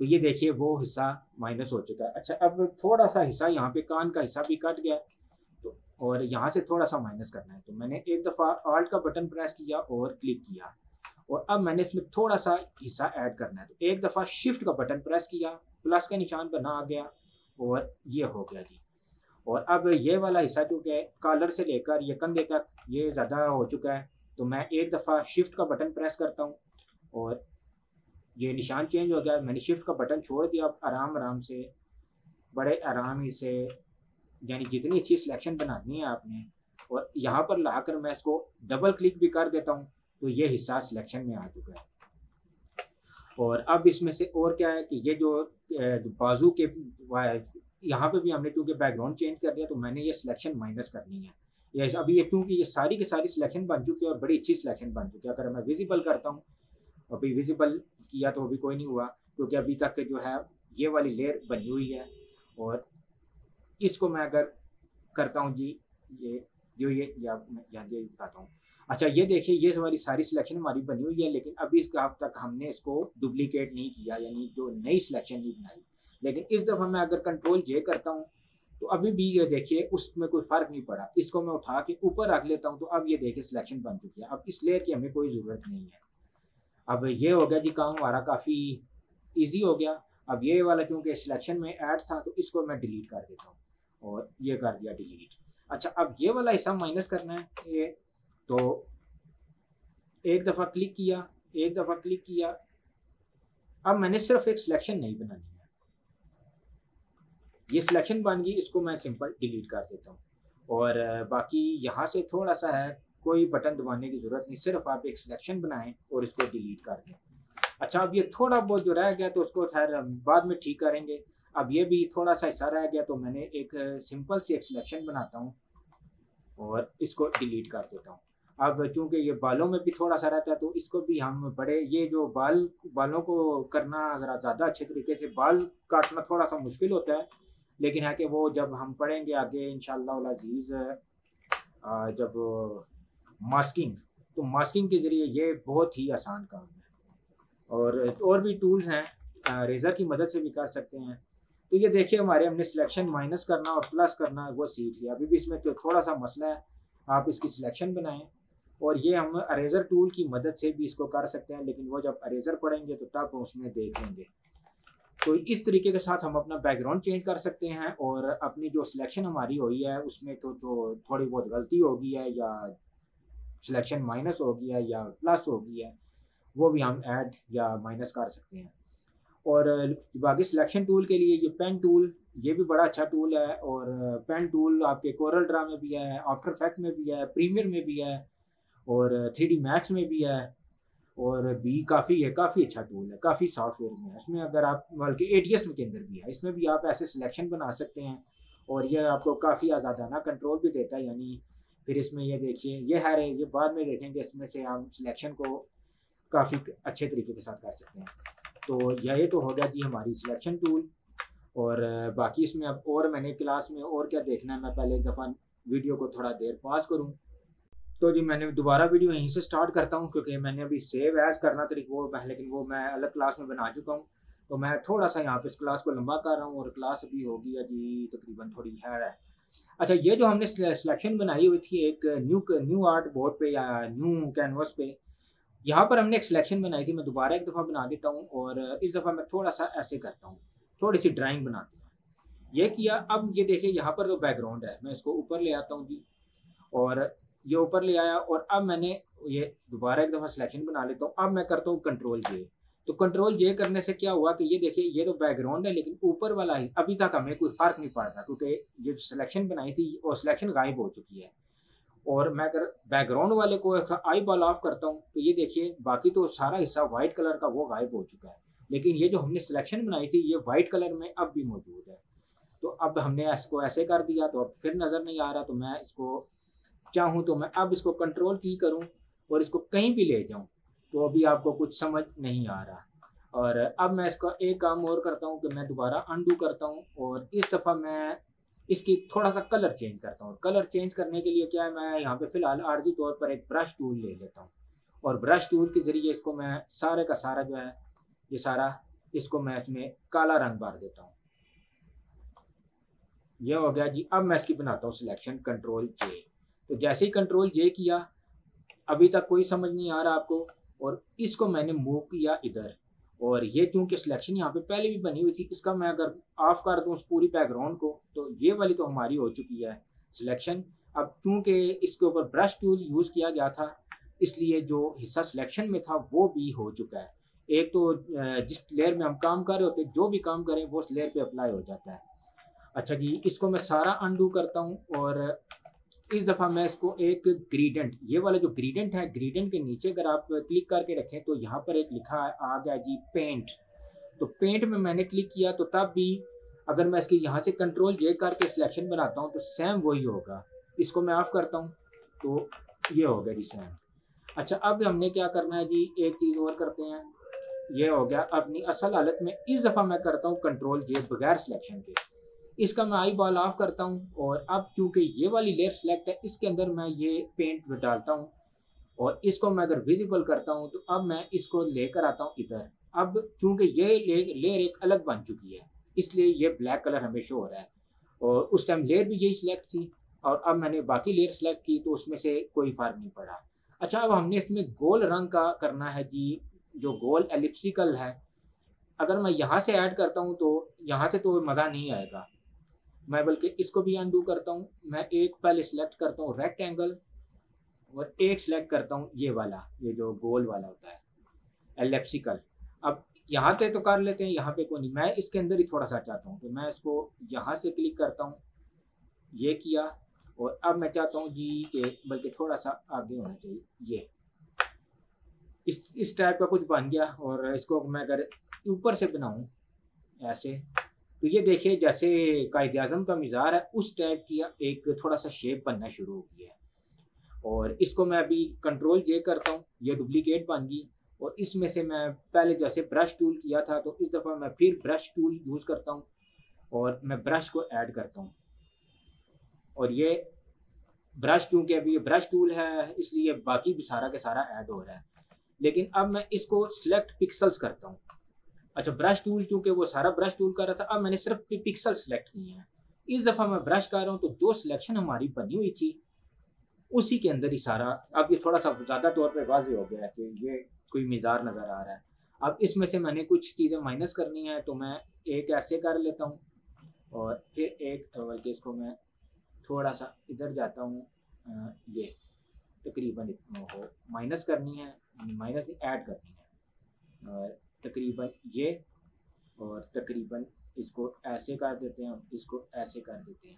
تو یہ دیکھیے وہ حصہ مائنس ہو چکا ہے. اچھا اب تھوڑا سا حصہ یہاں پہ کان کا حصہ بھی کٹ گیا. تو اور یہاں سے تھوڑا سا مائنس کرنا ہے. تو میں نے ایک دفعہ آلٹ کا بٹن پریس کیا اور کلک کیا. اور اب میں نے اس میں تھوڑا سا حصہ ایڈ کرنا ہے۔ تو ایک دفعہ شفٹ کا بٹن پریس کیا پلس کا نشان بنا آ گیا اور یہ ہو گیا جی۔ اور اب یہ والا حصہ چونکہ کالر سے لے کر یہ کندھے تک یہ زیادہ ہو چکا ہے، تو میں ایک دفعہ شفٹ کا بٹن پریس کرتا ہوں اور یہ نشان چینج ہو گیا۔ میں نے شفٹ کا بٹن چھوڑ دیا اب آرام آرام سے، بڑے آرام ہی سے یعنی جتنی اچھی سلیکشن بنانی ہے آپ نے۔ اور یہاں پر لا کر میں اس کو ڈبل کلک بھی کر دیتا ہوں۔ تو یہ حصہ سلیکشن میں آ چکا ہے۔ اور اب اس میں سے اور کیا ہے کہ یہ جو بازو کے یہاں پہ بھی ہم نے چونکہ بیک گراؤنڈ چینج کر دیا تو میں نے یہ سلیکشن مائنس کرنی ہے۔ یہ ابھی یہ کیونکہ یہ ساری کی ساری سلیکشن بن چکی ہے اور بڑی اچھی سلیکشن بن چکی ہے۔ اگر میں ویزیبل کرتا ہوں، ابھی ویزیبل کیا تو ابھی کوئی نہیں ہوا، کیونکہ ابھی تک جو ہے یہ والی لیئر بنی ہوئی ہے۔ اور اس کو میں اگر کرتا ہوں جی یہ جو یہ، یا یہاں یہ بتاتا ہوں۔ اچھا یہ دیکھیے، یہ ہماری ساری سلیکشن ہماری بنی ہوئی ہے، لیکن ابھی اس کا اب تک ہم نے اس کو ڈپلیکیٹ نہیں کیا یعنی جو نئی سلیکشن نہیں بنائی۔ لیکن اس دفعہ میں اگر کنٹرول جے کرتا ہوں، تو ابھی بھی یہ دیکھیے، اس میں کوئی فرق نہیں پڑا۔ اس کو میں اٹھا کے اوپر رکھ لیتا ہوں، تو اب یہ دیکھیے سلیکشن بن چکی ہے۔ اب اس لیئر کی ہمیں کوئی ضرورت نہیں ہے۔ اب یہ ہو گیا جی کام ہمارا کافی ایزی ہو گیا۔ اب یہ والا کیونکہ سلیکشن میں ایڈ تھا، تو اس کو میں ڈیلیٹ کر دیتا ہوں۔ اور یہ کر دیا ڈیلیٹ اچھا اب یہ والا حصہ مائنس کرنا ہے، یہ تو ایک دفعہ کلک کیا، ایک دفعہ کلک کیا۔ اب میں نے صرف ایک سلیکشن نہیں بنانی ہے۔ یہ سلیکشن بن گئی، اس کو میں سمپل ڈیلیٹ کر دیتا ہوں۔ اور باقی یہاں سے تھوڑا سا ہے، کوئی بٹن دبانے کی ضرورت نہیں، صرف آپ ایک سلیکشن بنائیں اور اس کو ڈیلیٹ کر دیں۔ اچھا اب یہ تھوڑا بہت جو رہ گیا تو اس کو خیر بعد میں ٹھیک کریں گے۔ اب یہ بھی تھوڑا سا حصہ رہ گیا تو میں نے ایک سمپل سی ایک سلیکشن بناتا ہوں اور اس کو ڈیلیٹ کر دیتا ہوں۔ اب چونکہ یہ بالوں میں بھی تھوڑا سا رہتا ہے تو اس کو بھی ہم بڑے، یہ جو بال، بالوں کو کرنا ذرا زیادہ اچھے طریقے سے، بال کاٹنا تھوڑا سا مشکل ہوتا ہے، لیکن ہے کہ وہ جب ہم پڑھیں گے آگے ان شاء اللہ عزیز جب ماسکنگ، تو ماسکنگ کے ذریعے یہ بہت ہی آسان کام ہے۔ اور اور بھی ٹولز ہیں ریزر کی مدد سے بھی کر سکتے ہیں۔ تو یہ دیکھیے ہمارے، ہم نے سلیکشن مائنس کرنا اور پلس کرنا، وہ سیکھ لیا۔ ابھی بھی اس میں تو تھوڑا سا مسئلہ ہے۔ آپ اس کی سلیکشن بنائیں۔ اور یہ ہم اریزر ٹول کی مدد سے بھی اس کو کر سکتے ہیں، لیکن وہ جب اریزر پڑھیں گے تو تب اس میں دیکھ لیں گے۔ تو اس طریقے کے ساتھ ہم اپنا بیک گراؤنڈ چینج کر سکتے ہیں اور اپنی جو سلیکشن ہماری ہوئی ہے، اس میں تو جو تھوڑی بہت غلطی ہوگی ہے یا سلیکشن مائنس ہو گیا ہے یا پلس ہو گیا ہے، وہ بھی ہم ایڈ یا مائنس کر سکتے ہیں۔ اور باقی سلیکشن ٹول کے لیے یہ پین ٹول یہ بھی بڑا اچھا ٹول ہے۔ اور پین ٹول آپ کے کورل ڈرا میں بھی ہے آفٹر فیکٹ میں بھی ہے پریمیئر میں بھی ہے۔ اور تھری ڈی میکس میں بھی ہے اور بھی کافی ہے، کافی اچھا ٹول ہے، کافی سافٹ ویئر میں ہے۔ اس میں اگر آپ، بلکہ اے ٹی ایس کے اندر بھی ہے۔ اس میں بھی آپ ایسے سلیکشن بنا سکتے ہیں اور یہ آپ کو کافی آزادانہ کنٹرول بھی دیتا ہے۔ یعنی پھر اس میں یہ دیکھیے، یہ ہے، یہ بعد میں دیکھیں گے، اس میں سے ہم سلیکشن کو کافی اچھے طریقے کے ساتھ کر سکتے ہیں۔ تو یہ تو ہو گیا جی ہماری سلیکشن ٹول اور باقی اس میں اب اور میں نے کلاس میں اور کیا دیکھنا ہے، میں پہلے ایک دفعہ ویڈیو کو تھوڑا دیر پاس کروں۔ تو جی میں نے دوبارہ ویڈیو یہیں سے سٹارٹ کرتا ہوں کیونکہ میں نے ابھی سیو ایز کرنا طریقہ وہ لیکن وہ میں الگ کلاس میں بنا چکا ہوں۔ تو میں تھوڑا سا یہاں پہ اس کلاس کو لمبا کر رہا ہوں اور کلاس ابھی ہوگی جی تقریباً تھوڑی ہے۔ اچھا یہ جو ہم نے سلیکشن بنائی ہوئی تھی ایک نیو نیو آرٹ بورڈ پہ یا نیو کینوس پہ، یہاں پر ہم نے ایک سلیکشن بنائی تھی۔ میں دوبارہ ایک دفعہ بنا دیتا ہوں اور اس دفعہ میں تھوڑا سا ایسے کرتا ہوں۔ تھوڑی سی ڈرائنگ بناتے ہیں۔ یہ کیا؟ اب یہ دیکھیں، یہاں پر جو بیک گراؤنڈ ہے۔ میں اس کو اوپر لے آتا ہوں جی۔ اور یہ اوپر لے آیا اور اب میں نے یہ دوبارہ ایک دفعہ سلیکشن بنا لیتا ہوں۔ اب میں کرتا ہوں کنٹرول جے تو کنٹرول جے کرنے سے کیا ہوا کہ یہ دیکھیں یہ تو بیک گراؤنڈ ہے لیکن اوپر والا ہی ابھی تک ہمیں کوئی فرق نہیں پڑ رہا کیونکہ یہ سلیکشن بنائی تھی وہ سلیکشن غائب ہو چکی ہے۔ اور میں اگر بیک گراؤنڈ والے کو آئی بال آف کرتا ہوں تو یہ دیکھیے، باقی تو سارا حصہ وائٹ کلر کا وہ غائب ہو چکا ہے۔ لیکن یہ جو ہم نے سلیکشن بنائی تھی، یہ وائٹ کلر میں اب بھی موجود ہے۔ تو اب ہم نے اس کو ایسے کر دیا تو اب پھر نظر نہیں آ رہا، تو میں اس کو چاہوں تو میں اب اس کو کنٹرول کی کروں اور اس کو کہیں بھی لے جاؤں تو ابھی آپ کو کچھ سمجھ نہیں آ رہا۔ اور اب میں اس کا ایک کام اور کرتا ہوں کہ میں دوبارہ انڈو کرتا ہوں اور اس دفعہ میں اس کی تھوڑا سا کلر چینج کرتا ہوں۔ کلر چینج کرنے کے لیے کیا ہے، میں یہاں پہ فی الحال عارضی طور پر ایک برش ٹول لے لیتا ہوں۔ اور برش ٹول کے ذریعے اس کو میں سارے کا سارا جو ہے، یہ سارا اس کو میں اس میں کالا رنگ بار دیتا ہوں۔ یہ ہو گیا جی اب میں اس کی بناتا ہوں سلیکشن کنٹرول جے تو جیسے ہی کنٹرول جے کیا، ابھی تک کوئی سمجھ نہیں آ رہا آپ کو۔ اور اس کو میں نے موو کیا ادھر۔ اور یہ چونکہ سلیکشن یہاں پہ پہلے بھی بنی ہوئی تھی، اس کا میں اگر آف کر دوں اس پوری بیک گراؤنڈ کو، تو یہ والی تو ہماری ہو چکی ہے۔ سلیکشن اب چونکہ اس کے اوپر برش ٹول یوز کیا گیا تھا، اس لیے جو حصہ سلیکشن میں تھا وہ بھی ہو چکا ہے۔ ایک تو جس لیئر میں ہم کام کر رہے ہوتے، جو بھی کام کریں، وہ اس لیئر پہ اپلائی ہو جاتا ہے۔ اچھا جی اس کو میں سارا انڈو کرتا ہوں اور اس دفعہ میں اس کو ایک گریڈنٹ یہ والا جو گریڈنٹ ہے گریڈنٹ کے نیچے اگر آپ کلک کر کے رکھیں تو یہاں پر ایک لکھا آ گیا جی پینٹ تو پینٹ میں میں نے کلک کیا تو تب بھی اگر میں اس کی یہاں سے کنٹرول جے کر کے سلیکشن بناتا ہوں تو سیم وہی ہوگا۔ اس کو میں آف کرتا ہوں تو یہ ہو گیا جی سیم اچھا اب ہم نے کیا کرنا ہے جی؟ ایک چیز اور کرتے ہیں۔ یہ ہو گیا، اپنی اصل حالت میں اس دفعہ میں کرتا ہوں کنٹرول جے بغیر سلیکشن کے۔ اس کا میں آئی بال آف کرتا ہوں اور اب چونکہ یہ والی لیئر سلیکٹ ہے، اس کے اندر میں یہ پینٹ ڈالتا ہوں اور اس کو میں اگر ویزیبل کرتا ہوں تو اب میں اس کو لے کر آتا ہوں ادھر۔ اب چونکہ یہ لیئر ایک الگ بن چکی ہے، اس لیے یہ بلیک کلر ہمیں شو ہو رہا ہے۔ اور اس ٹائم لیئر بھی یہی سلیکٹ تھی اور اب میں نے باقی لیئر سلیکٹ کی تو اس میں سے کوئی فرق نہیں پڑا۔ اچھا اب ہم نے اس میں گول رنگ کا کرنا ہے جی جو گول ایلپسیکل ہے۔ اگر میں یہاں سے ایڈ کرتا ہوں تو یہاں سے تو مزہ نہیں آئے گا۔ میں بلکہ اس کو بھی انڈو کرتا ہوں، میں ایک پہلے سلیکٹ کرتا ہوں ریکٹ اینگل اور ایک سلیکٹ کرتا ہوں، یہ والا، یہ جو گول والا ہوتا ہے ایلیپسیکل اب یہاں پہ تو کر لیتے ہیں، یہاں پہ کوئی نہیں۔ میں اس کے اندر ہی تھوڑا سا چاہتا ہوں، تو میں اس کو یہاں سے کلک کرتا ہوں، یہ کیا، اور اب میں چاہتا ہوں جی کہ بلکہ تھوڑا سا آگے ہونا چاہیے، یہ۔ اس اس ٹائپ کا کچھ بن گیا، اور اس کو میں اگر اوپر سے بناؤں، ایسے۔ تو یہ دیکھیں جیسے قائد اعظم کا مزار ہے، اس ٹائپ کی ایک تھوڑا سا شیپ بننا شروع ہو گیا ہے۔ اور اس کو میں ابھی کنٹرول جے کرتا ہوں، یہ ڈپلیکیٹ بن گئی۔ اور اس میں سے میں پہلے جیسے برش ٹول کیا تھا، تو اس دفعہ میں پھر برش ٹول یوز کرتا ہوں۔ اور میں برش کو ایڈ کرتا ہوں۔ اور یہ برش چونکہ ابھی یہ برش ٹول ہے، اس لیے باقی بھی سارا کے سارا ایڈ ہو رہا ہے۔ لیکن اب میں اس کو سلیکٹ پکسلز کرتا ہوں۔ اچھا برش ٹول چونکہ وہ سارا برش ٹول کر رہا تھا، اب میں نے صرف پکسل سلیکٹ کیے ہیں۔ اس دفعہ میں برش کر رہا ہوں تو جو سلیکشن ہماری بنی ہوئی تھی، اسی کے اندر ہی سارا، اب یہ تھوڑا سا زیادہ طور پہ واضح ہو گیا ہے کہ یہ کوئی مزار نظر آ رہا ہے۔ اب اس میں سے میں نے کچھ چیزیں مائنس کرنی ہیں تو میں ایک ایسے کر لیتا ہوں اور پھر ایک بلکہ اس کو میں تھوڑا سا ادھر جاتا ہوں یہ تقریباً مائنس کرنی ہے مائنس ایڈ کرنی ہے۔ اور تقریباً یہ اور تقریباً اس کو ایسے کر دیتے ہیں اس کو ایسے کر دیتے ہیں۔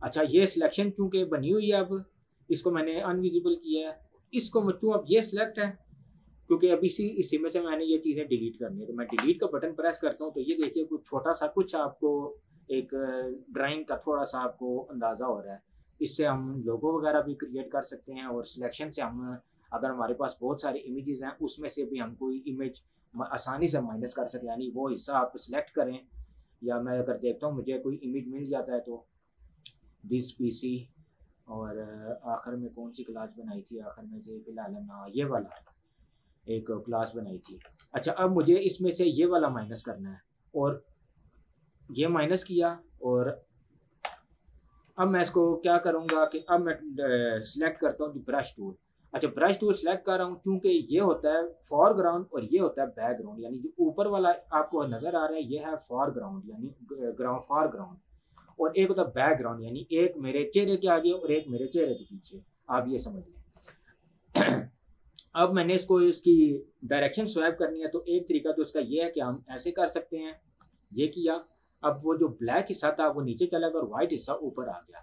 اچھا یہ سلیکشن چونکہ بنی ہوئی ہے اب، اس کو میں نے انویزیبل کیا ہے۔ اس کو چوں اب یہ سلیکٹ ہے، کیونکہ اب اسی اسی میں سے میں نے یہ چیزیں ڈیلیٹ کرنی ہے تو میں ڈیلیٹ کا بٹن پریس کرتا ہوں تو یہ دیکھیے کچھ چھوٹا سا، کچھ آپ کو ایک ڈرائنگ کا تھوڑا سا آپ کو اندازہ ہو رہا ہے۔ اس سے ہم لوگو وغیرہ بھی کریٹ کر سکتے ہیں اور سلیکشن سے ہم، اگر ہمارے پاس بہت سارے امیجز ہیں، اس میں سے بھی ہم کوئی امیج آسانی سے مائنس کر سکیں یعنی وہ حصہ آپ سلیکٹ کریں یا میں اگر دیکھتا ہوں مجھے کوئی امیج مل جاتا ہے تو دس پی سی اور آخر میں کون سی کلاس بنائی تھی؟ آخر میں سے فی الحال یہ والا ایک کلاس بنائی تھی۔ اچھا اب مجھے اس میں سے یہ والا مائنس کرنا ہے اور یہ مائنس کیا اور اب میں اس کو کیا کروں گا کہ اب میں سلیکٹ کرتا ہوں برش ٹول اچھا برش ٹول سلیکٹ کر رہا ہوں، چونکہ یہ ہوتا ہے فور گراؤنڈ اور یہ ہوتا ہے بیک گراؤنڈ یعنی جو اوپر والا آپ کو نظر آ رہا ہے، یہ ہے فور گراؤنڈ یعنی گراؤنڈ فار گراؤنڈ اور ایک ہوتا ہے بیک گراؤنڈ یعنی ایک میرے چہرے کے آگے اور ایک میرے چہرے کے پیچھے۔ آپ یہ سمجھ لیں۔ <clears throat> اب میں نے اس کو، اس کی ڈائریکشن سویپ کرنی ہے، تو ایک طریقہ تو اس کا یہ ہے کہ ہم ایسے کر سکتے ہیں۔ یہ کیا، اب وہ جو بلیک حصہ تھا، وہ نیچے چلا گیا اور وائٹ حصہ اوپر آ گیا۔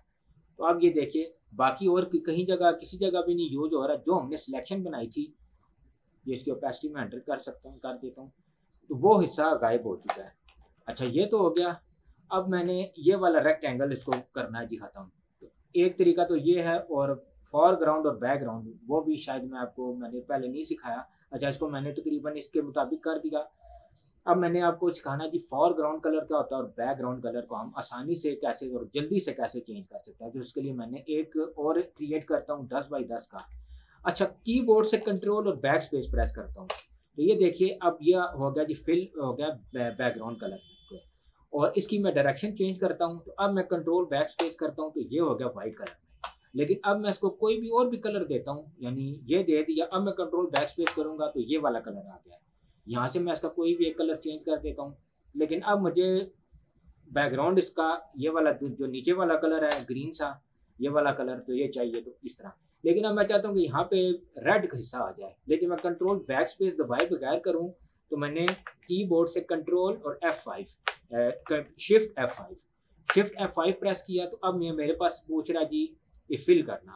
تو اب یہ دیکھیے۔ باقی اور کہیں جگہ، کسی جگہ بھی نہیں یوز ہو رہا جو ہم نے سلیکشن بنائی تھی، یہ اس کی اوپیسٹی میں انٹر کر سکتا ہوں، کر دیتا ہوں، تو وہ حصہ غائب ہو چکا ہے۔ اچھا یہ تو ہو گیا۔ اب میں نے یہ والا ریکٹ اینگل اس کو کرنا ہے جی ختم تو ایک طریقہ تو یہ ہے، اور فور گراؤنڈ اور بیک گراؤنڈ وہ بھی شاید میں آپ کو میں نے پہلے نہیں سکھایا۔ اچھا اس کو میں نے تقریباً اس کے مطابق کر دیا۔ اب میں نے آپ کو سکھانا جی فور گراؤنڈ کلر کیا ہوتا ہے اور بیک گراؤنڈ کلر کو ہم آسانی سے کیسے اور جلدی سے کیسے چینج کر سکتے ہیں۔ تو اس کے لیے میں نے ایک اور کریٹ کرتا ہوں دس بائی دس کا۔ اچھا کی بورڈ سے کنٹرول اور بیک اسپیس پریس کرتا ہوں۔ تو یہ دیکھیے، اب یہ ہو گیا جی فل ہو گیا بیک گراؤنڈ کلر اور اس کی میں ڈائریکشن چینج کرتا ہوں۔ تو اب میں کنٹرول بیک اسپیس کرتا ہوں تو یہ ہو گیا وائٹ کلر میں لیکن اب میں اس کو کوئی بھی اور بھی کلر دیتا ہوں یعنی یہ دے دیا، اب میں کنٹرول بیک اسپیس کروں گا تو یہ والا کلر آ گیا۔ یہاں سے میں اس کا کوئی بھی ایک کلر چینج کر دیتا ہوں۔ لیکن اب مجھے بیک گراؤنڈ اس کا یہ والا جو نیچے والا کلر ہے گرین سا، یہ والا کلر تو یہ چاہیے تو اس طرح۔ لیکن اب میں چاہتا ہوں کہ یہاں پہ ریڈ کا حصہ آ جائے۔ لیکن میں کنٹرول بیک اسپیس دبائے بغیر کروں تو میں نے کی بورڈ سے کنٹرول اور F five shift F five shift F five press کیا تو اب میں میرے پاس پوچھ رہا جی یہ فل کرنا۔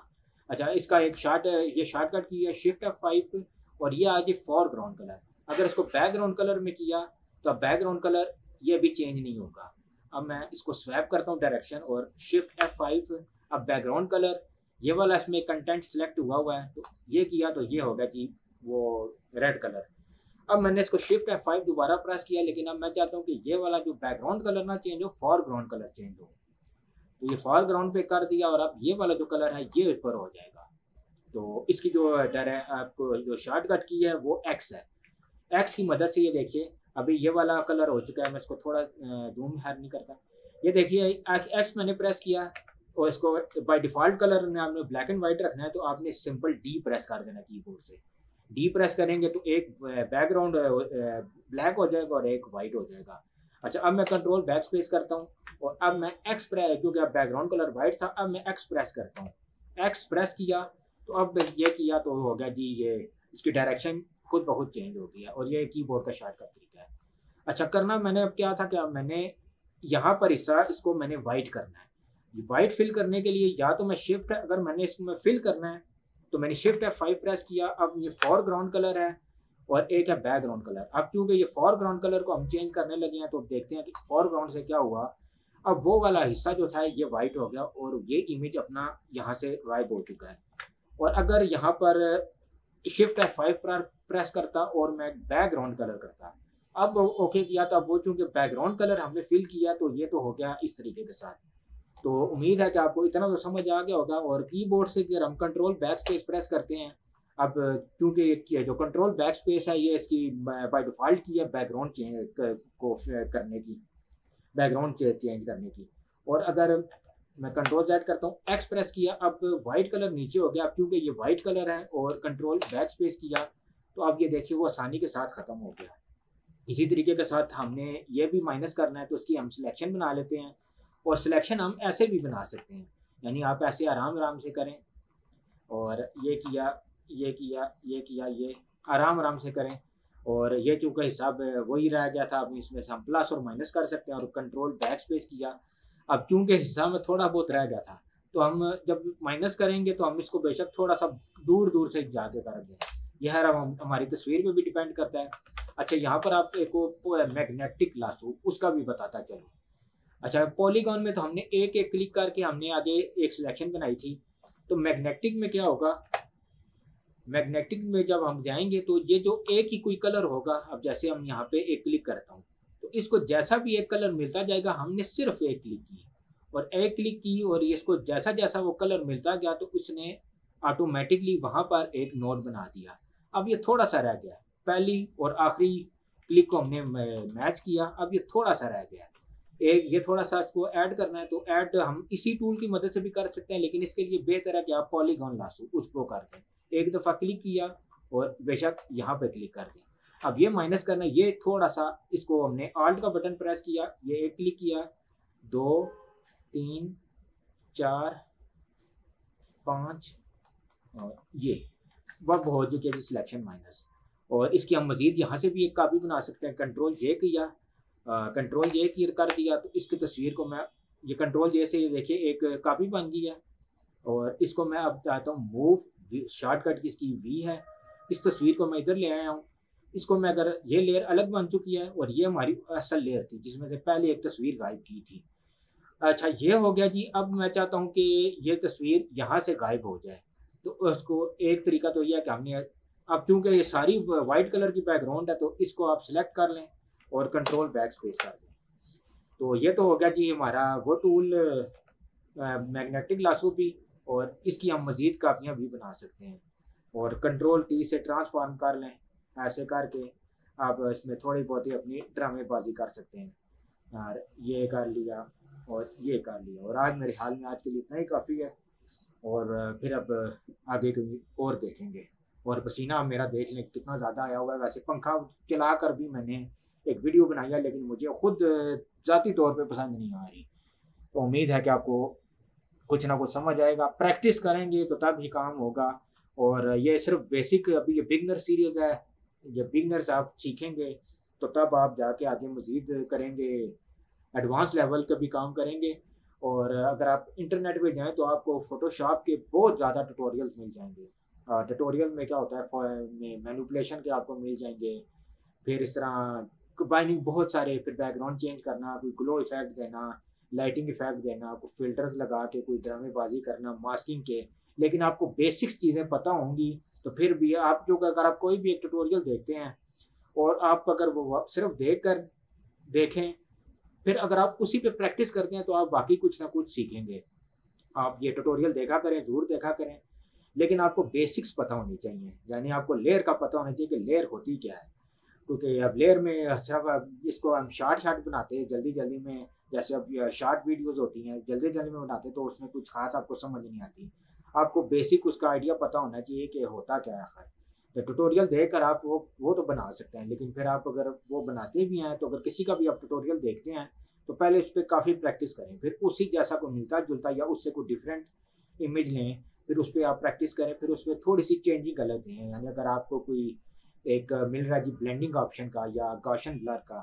اچھا اس کا ایک شارٹ یہ شارٹ کٹ کیا شفٹ ایف فائیو اور یہ آ گئی فور گراؤنڈ کلر اگر اس کو بیک گراؤنڈ کلر میں کیا تو اب بیک گراؤنڈ کلر یہ بھی چینج نہیں ہوگا۔ اب میں اس کو سویپ کرتا ہوں ڈائریکشن اور شفٹ ایف فائیو اب بیک گراؤنڈ کلر یہ والا اس میں کنٹینٹ سلیکٹ ہوا ہوا ہے، تو یہ کیا تو یہ ہوگا جی وہ ریڈ کلر اب میں نے اس کو شفٹ ایف فائیو دوبارہ پریس کیا، لیکن اب میں چاہتا ہوں کہ یہ والا جو بیک گراؤنڈ کلر نہ چینج ہو فار گراؤنڈ کلر چینج ہو۔ تو یہ فار گراؤنڈ پہ کر دیا اور اب یہ والا جو کلر ہے، یہ اوپر ہو جائے گا۔ تو اس کی جو آپ کو جو شارٹ کٹ کی ہے، وہ ایکس ہے۔ ایکس کی مدد سے یہ دیکھیے، ابھی یہ والا کلر ہو چکا ہے، میں اس کو تھوڑا زوم ہیڈ نہیں کرتا۔ یہ دیکھیے ایکس میں نے پریس کیا اور اس کو بائی ڈیفالٹ کلر میں آپ نے بلیک اینڈ وائٹ رکھنا ہے تو آپ نے سمپل ڈی پریس کر دینا کی بورڈ سے۔ ڈی پریس کریں گے تو ایک بیک گراؤنڈ بلیک ہو جائے گا اور ایک وائٹ ہو جائے گا۔ اچھا اب میں کنٹرول بیک اسپیس کرتا ہوں اور اب میں ایکس پریس کیونکہ اب بیک گراؤنڈ کلر وائٹ تھا، اب میں ایکس پریس کرتا ہوں۔ ایکس پریس کیا تو اب یہ کیا تو ہو گیا جی یہ اس کی ڈائریکشن خود بہت چینج ہو گیا اور یہ کی بورڈ کا شارٹ کا طریقہ ہے۔ اچھا کرنا میں نے اب کیا تھا کہ میں نے یہاں پر حصہ، اس کو میں نے وائٹ کرنا ہے۔ وائٹ فل کرنے کے لیے یا تو میں شفٹ اگر میں نے اس میں فل کرنا ہے تو میں نے شفٹ ایف فائیو پریس کیا۔ اب یہ فور گراؤنڈ کلر ہے اور ایک ہے بیک گراؤنڈ کلر اب کیونکہ یہ فور گراؤنڈ کلر کو ہم چینج کرنے لگے ہیں تو دیکھتے ہیں کہ فور گراؤنڈ سے کیا ہوا۔ اب وہ والا حصہ جو تھا، یہ وائٹ ہو گیا اور یہ امیج اپنا یہاں سے غائب ہو چکا ہے۔ اور اگر یہاں پر شفٹ ایف فائیو پر پریس کرتا اور میں بیک گراؤنڈ کلر کرتا۔ اب اوکے کیا تو اب وہ چونکہ بیک گراؤنڈ کلر ہم نے فل کیا تو یہ تو ہو گیا اس طریقے کے ساتھ۔ تو امید ہے کہ آپ کو اتنا تو سمجھ آ گیا ہوگا اور کی بورڈ سے اگر ہم کنٹرول بیک اسپیس پریس کرتے ہیں۔ اب کیونکہ جو کنٹرول بیک اسپیس ہے یہ اس کی بائی ڈیفالٹ کی ہے بیک گراؤنڈ چینج کو کرنے کی۔ بیک گراؤنڈ چینج کرنے کی۔ اور اگر میں کنٹرول زیڈ کرتا ہوں ایکسپریس کیا۔ اب وائٹ کلر نیچے ہو گیا۔ اب کیونکہ یہ وائٹ کلر ہے اور کنٹرول بیک اسپیس کیا۔ تو اب یہ دیکھیے وہ آسانی کے ساتھ ختم ہو گیا۔ اسی طریقے کے ساتھ ہم نے یہ بھی مائنس کرنا ہے تو اس کی ہم سلیکشن بنا لیتے ہیں اور سلیکشن ہم ایسے بھی بنا سکتے ہیں۔ یعنی آپ ایسے آرام آرام سے کریں اور یہ کیا یہ کیا یہ کیا، یہ آرام آرام سے کریں اور یہ چونکہ حساب وہی رہ گیا تھا اب اس میں سے ہم پلس اور مائنس کر سکتے ہیں اور کنٹرول بیک اسپیس کیا۔ اب چونکہ حصہ میں تھوڑا بہت رہ گیا تھا تو ہم جب مائنس کریں گے تو ہم اس کو بے شک تھوڑا سا دور دور سے جا کے کر دیں یہ ہر ہماری تصویر پہ بھی ڈیپینڈ کرتا ہے۔ اچھا یہاں پر آپ ایک میگنیٹک لاسو اس کا بھی بتاتا چلو۔ اچھا پولیگون میں تو ہم نے ایک ایک کلک کر کے ہم نے آگے ایک سلیکشن بنائی تھی۔ تو میگنیٹک میں کیا ہوگا؟ میگنیٹک میں جب ہم جائیں گے تو یہ جو ایک ہی کوئی کلر ہوگا، اب جیسے ہم یہاں پہ ایک کلک کرتا ہوں، تو اس کو جیسا بھی ایک کلر ملتا جائے گا، ہم نے صرف ایک کلک کی۔ اور ایک کلک کی اور اس کو جیسا جیسا وہ کلر ملتا گیا، تو اس نے آٹومیٹکلی وہاں پر ایک نوٹ بنا دیا۔ اب یہ تھوڑا سا رہ گیا۔ پہلی اور آخری کلک کو ہم نے میچ کیا، اب یہ تھوڑا سا رہ گیا۔ ایک یہ تھوڑا سا اس کو ایڈ کرنا ہے تو ایڈ ہم اسی ٹول کی مدد سے بھی کر سکتے ہیں، لیکن اس کے لیے بہتر ہے کہ آپ پالیگون لاسو اس کو کر دیں۔ ایک دفعہ کلک کیا اور بے شک یہاں پہ کلک کر دیں۔ اب یہ مائنس کرنا، یہ تھوڑا سا اس کو ہم نے آلٹ کا بٹن پریس کیا، یہ ایک کلک کیا۔ دو، تین، چار، پانچ اور یہ۔ وقت ہو چکی جی سلیکشن مائنس اور اس کی ہم مزید یہاں سے بھی ایک کاپی بنا سکتے ہیں. کنٹرول جے کیا؟ کنٹرول جے کی کر دیا تو اس کی تصویر کو میں، یہ کنٹرول جے سے دیکھیے ایک کاپی بن گئی ہے. اور اس کو میں اب چاہتا ہوں موو شارٹ کٹ کی اس کی وی ہے. اس تصویر کو میں ادھر لے آیا ہوں. اس کو میں اگر یہ لیئر الگ بن چکی ہے اور یہ ہماری اصل لیئر تھی، جس میں سے پہلے ایک تصویر غائب کی تھی. اچھا یہ ہو گیا جی. اب میں چاہتا ہوں کہ یہ تصویر یہاں سے غائب ہو جائے. تو اس کو ایک طریقہ تو یہ ہے کہ ہم نے اب چونکہ یہ ساری وائٹ کلر کی بیک گراؤنڈ ہے تو اس کو آپ سلیکٹ کر لیں اور کنٹرول بیک اسپیس کر دیں۔ تو یہ تو ہو گیا جی ہمارا وہ ٹول میگنیٹک لاسوپی اور اس کی ہم مزید کاپیاں بھی بنا سکتے ہیں۔ اور کنٹرول ٹی سے ٹرانسفارم کر لیں ایسے کر کے آپ اس میں تھوڑی بہت ہی اپنی ڈرامے بازی کر سکتے ہیں۔ اور یہ کر لیا اور یہ کر لیا اور آج میرے حال میں آج کے لیے اتنا ہی کافی ہے۔ اور پھر اب آگے کبھی اور دیکھیں گے۔ اور پسینہ میرا دیکھ لیں کتنا زیادہ آیا ہوا ہے۔ ویسے پنکھا چلا کر بھی میں نے ایک ویڈیو بنائی ہے، لیکن مجھے خود ذاتی طور پہ پسند نہیں آ رہی۔ تو امید ہے کہ آپ کو کچھ نہ کچھ سمجھ آئے گا۔ پریکٹس کریں گے تو تب ہی کام ہوگا۔ اور یہ صرف بیسک ابھی یہ بگنر سیریز ہے، یہ بگنرز آپ سیکھیں گے تو تب آپ جا کے آگے مزید کریں گے۔ ایڈوانس لیول کا بھی کام کریں گے۔ اور اگر آپ انٹرنیٹ پہ جائیں تو آپ کو فوٹو شاپ کے بہت زیادہ ٹوٹوریلز مل جائیں گے۔ ٹوٹوریل میں کیا ہوتا ہے؟ مینوپلیشن کے آپ کو مل جائیں گے۔ پھر اس طرح بائننگ بہت سارے، پھر بیک گراؤنڈ چینج کرنا، کوئی گلو افیکٹ دینا لائٹنگ افیکٹ دینا، کوئی فلٹرز لگا کے، کوئی ڈرامے بازی کرنا ماسکنگ کے۔ لیکن آپ کو بیسکس چیزیں پتہ ہوں گی تو پھر بھی آپ جو اگر آپ کوئی بھی ایک ٹوٹوریل دیکھتے ہیں اور آپ اگر وہ صرف دیکھ کر دیکھیں پھر اگر آپ اسی پہ پریکٹس کرتے ہیں تو آپ باقی کچھ نہ کچھ سیکھیں گے۔ آپ یہ ٹوٹوریل دیکھا کریں، ضرور دیکھا کریں، لیکن آپ کو بیسکس پتہ ہونی چاہیے۔ یعنی آپ کو لیئر کا پتہ ہونا چاہیے کہ لیئر ہوتی کیا ہے۔ کیونکہ اب لیئر میں اچھا صرف اس کو ہم شارٹ شارٹ بناتے ہیں، جلدی جلدی میں جیسے اب شارٹ ویڈیوز ہوتی ہیں، جلدی جلدی میں بناتے ہیں تو اس میں کچھ خاص آپ کو سمجھ نہیں آتی۔ آپ کو بیسک اس کا آئیڈیا پتہ ہونا چاہیے کہ ہوتا کیا ہے آخر۔ ٹوٹوریل دیکھ کر آپ وہ وہ تو بنا سکتے ہیں، لیکن پھر آپ اگر وہ بناتے بھی ہیں تو اگر کسی کا بھی آپ ٹوٹوریل دیکھتے ہیں تو پہلے اس پہ کافی پریکٹس کریں۔ پھر اسی جیسا کوئی ملتا جلتا یا اس سے کوئی ڈفرینٹ امیج لیں، پھر اس پہ آپ پریکٹس کریں۔ پھر اس پہ تھوڑی سی چینجنگ کر لیتے ہیں۔ یعنی اگر آپ کو کوئی ایک مل رہا ہے جی بلینڈنگ آپشن کا یا گوشن بلر کا،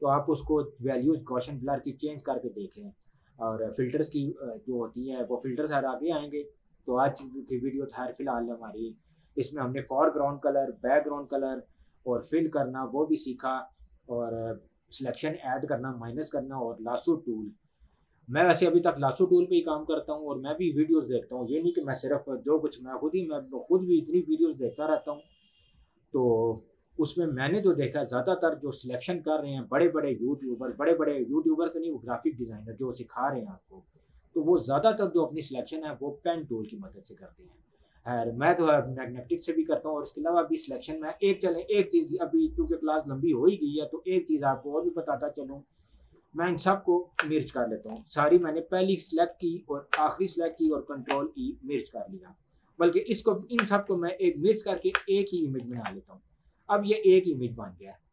تو آپ اس کو ویلیوز گوشن بلر کی چینج کر کے دیکھیں۔ اور فلٹرس کی جو ہوتی ہیں، وہ فلٹرس ہر آگے آئیں گے۔ تو آج کی ویڈیو تھا، فی الحال ہماری اس میں ہم نے foreground colour background colour اور فل کرنا وہ بھی سیکھا اور سلیکشن ایڈ کرنا مائنس کرنا اور لاسو ٹول میں ویسے ابھی تک لاسو ٹول پہ ہی کام کرتا ہوں اور میں بھی ویڈیوز دیکھتا ہوں. یہ نہیں کہ میں صرف جو کچھ میں خود ہی میں خود بھی اتنی ویڈیوز دیکھتا رہتا ہوں. تو اس میں میں نے جو دیکھا زیادہ تر جو سلیکشن کر رہے ہیں، بڑے بڑے یوٹیوبر بڑے بڑے یوٹیوبر تو نہیں، وہ گرافک ڈیزائنر جو سکھا رہے ہیں آپ کو، تو وہ زیادہ تر جو اپنی سلیکشن ہے، وہ پین ٹول کی مدد سے کرتے ہیں۔ خیر، میں تو میگنیٹک سے بھی کرتا ہوں اور اس کے علاوہ بھی سلیکشن میں ایک چلیں، ایک چیز ابھی چونکہ کلاس لمبی ہو ہی گئی ہے تو ایک چیز آپ کو اور بھی بتاتا چلوں۔ میں ان سب کو مرچ کر لیتا ہوں۔ ساری میں نے پہلی سلیکٹ کی اور آخری سلیکٹ کی اور کنٹرول کی مرچ کر لیا۔ بلکہ اس کو، ان سب کو میں ایک مرچ کر کے ایک ہی امیج بنا لیتا ہوں۔ اب یہ ایک امیج بن گیا۔ ہے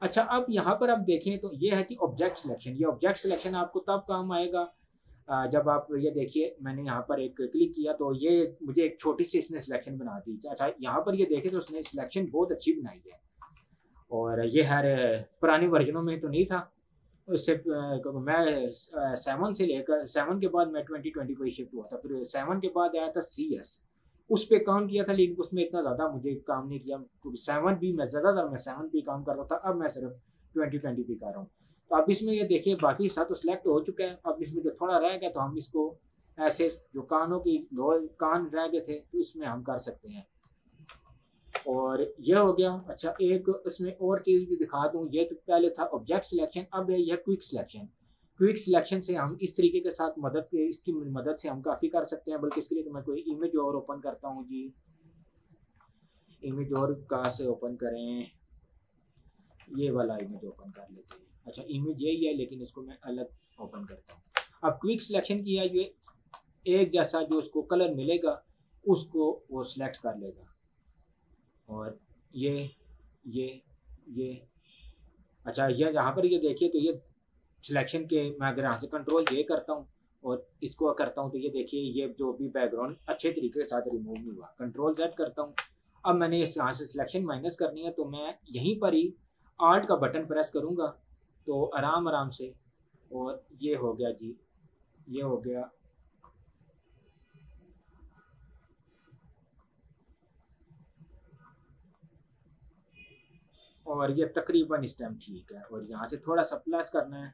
اچھا اب یہاں پر اب دیکھیں تو یہ ہے کہ آبجیکٹ سلیکشن یہ آبجیکٹ سلیکشن آپ کو تب کام آئے گا جب آپ یہ دیکھیے، میں نے یہاں پر ایک کلک کیا تو یہ مجھے ایک چھوٹی سی اس نے سلیکشن بنا دی۔ اچھا یہاں پر یہ دیکھیں تو اس نے سلیکشن بہت اچھی بنائی ہے۔ اور یہ ہر پرانی ورژنوں میں تو نہیں تھا۔ اس سے میں سیون سے لے کر سیون کے بعد میں ٹوئنٹی ٹوئنٹی پہ شفٹ ہوا تھا۔ پھر سیون کے بعد آیا تھا سی ایس اس پہ کام کیا تھا، لیکن اس میں اتنا زیادہ مجھے کام نہیں کیا۔ کیونکہ سیون بھی میں، زیادہ تر میں سیون پہ کام کر رہا تھا۔ اب میں صرف ٹوئنٹی ٹوئنٹی پہ کر رہا ہوں۔ تو اب اس میں یہ دیکھیے، باقی سا تو سلیکٹ ہو چکا ہے اب اس میں جو تھوڑا رہ گیا تو ہم اس کو ایسے جو کانوں کی کان رہ گئے تھے، تو اس میں ہم کر سکتے ہیں۔ اور یہ ہو گیا۔ اچھا ایک اس میں اور چیز بھی دکھا دوں۔ یہ تو پہلے تھا آبجیکٹ سلیکشن اب ہے یہ کوئک سلیکشن کوئک سلیکشن سے ہم اس طریقے کے ساتھ مدد اس کی مدد سے ہم کافی کر سکتے ہیں۔ بلکہ اس کے لیے تو میں کوئی امیج اور اوپن کرتا ہوں۔ جی امیج اور کہاں سے اوپن کریں؟ یہ والا امیج اوپن کر لیتے ہیں۔ اچھا امیج یہی ہے، لیکن اس کو میں الگ اوپن کرتا ہوں۔ اب کوئک سلیکشن کیا یہ ایک جیسا جو اس کو کلر ملے گا، اس کو وہ سلیکٹ کر لے گا۔ اور یہ یہ یہ۔ اچھا یہ جہاں پر یہ دیکھیے تو یہ سلیکشن کے، میں اگر یہاں سے کنٹرول یہ کرتا ہوں اور اس کو کرتا ہوں تو یہ دیکھیے، یہ جو بھی بیک گراؤنڈ اچھے طریقے کے ساتھ ریموو نہیں ہوا۔ کنٹرول زیڈ کرتا ہوں۔ اب میں نے اس یہاں سے سلیکشن مائنس کرنی ہے تو میں یہیں پر ہی آرٹ کا بٹن پریس کروں گا۔ تو آرام آرام سے اور یہ ہو گیا جی یہ ہو گیا۔ اور یہ تقریباً اس ٹائم ٹھیک ہے۔ اور یہاں سے تھوڑا سا پلس کرنا ہے۔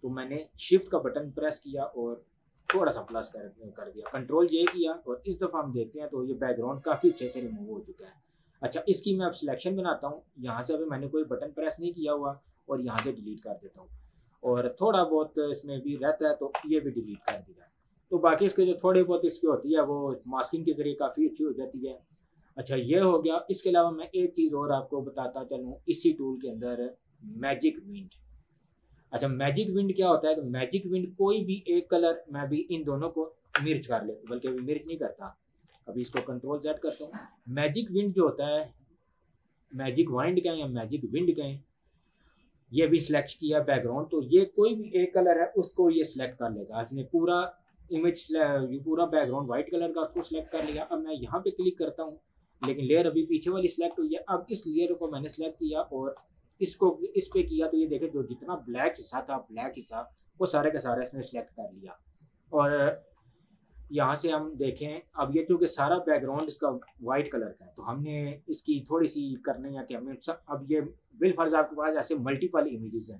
تو میں نے شفٹ کا بٹن پریس کیا اور تھوڑا سا پلس کر کر دیا۔ کنٹرول یہ کیا اور اس دفعہ ہم دیکھتے ہیں تو یہ بیک گراؤنڈ کافی اچھے سے ریموو ہو چکا ہے۔ اچھا اس کی میں اب سلیکشن بناتا ہوں۔ یہاں سے ابھی میں نے کوئی بٹن پریس نہیں کیا ہوا۔ اور یہاں سے ڈیلیٹ کر دیتا ہوں۔ اور تھوڑا بہت اس میں بھی رہتا ہے تو یہ بھی ڈیلیٹ کر دیا۔ تو باقی اس کے جو تھوڑے بہت اس کی ہوتی ہے وہ ماسکنگ کے ذریعے کافی اچھی ہو جاتی ہے۔ اچھا یہ ہو گیا۔ اس کے علاوہ میں ایک چیز اور آپ کو بتاتا چلوں اسی ٹول کے اندر میجک ونڈ اچھا میجک ونڈ کیا ہوتا ہے کہ میجک ونڈ کوئی بھی ایک کلر میں بھی ان دونوں کو مرچ کر لے، بلکہ ابھی مرچ نہیں کرتا۔ ابھی اس کو کنٹرول زیڈ کرتا ہوں۔ میجک ونڈ جو ہوتا ہے میجک وائنڈ کہیں یا میجک ونڈ کہیں یہ بھی سلیکٹ کیا بیک گراؤنڈ تو یہ کوئی بھی ایک کلر ہے اس کو یہ سلیکٹ کر لے گا۔ اس نے پورا امیج پورا بیک گراؤنڈ وائٹ کلر کا اس کو سلیکٹ کر لیا۔ اب میں یہاں پہ کلک کرتا ہوں، لیکن لیئر ابھی پیچھے والی سلیکٹ ہوئی ہے۔ اب اس لیئر کو میں نے سلیکٹ کیا اور اس کو اس پہ کیا تو یہ دیکھیں جو جتنا بلیک حصہ تھا بلیک حصہ وہ سارے کا سارا اس نے سلیکٹ کر لیا۔ اور یہاں سے ہم دیکھیں، اب یہ چونکہ سارا بیک گراؤنڈ اس کا وائٹ کلر کا ہے، تو ہم نے اس کی تھوڑی سی کرنے ہے کہ ہمیں اب یہ بل فرض آپ کے پاس ایسے ملٹیپل امیجز ہیں۔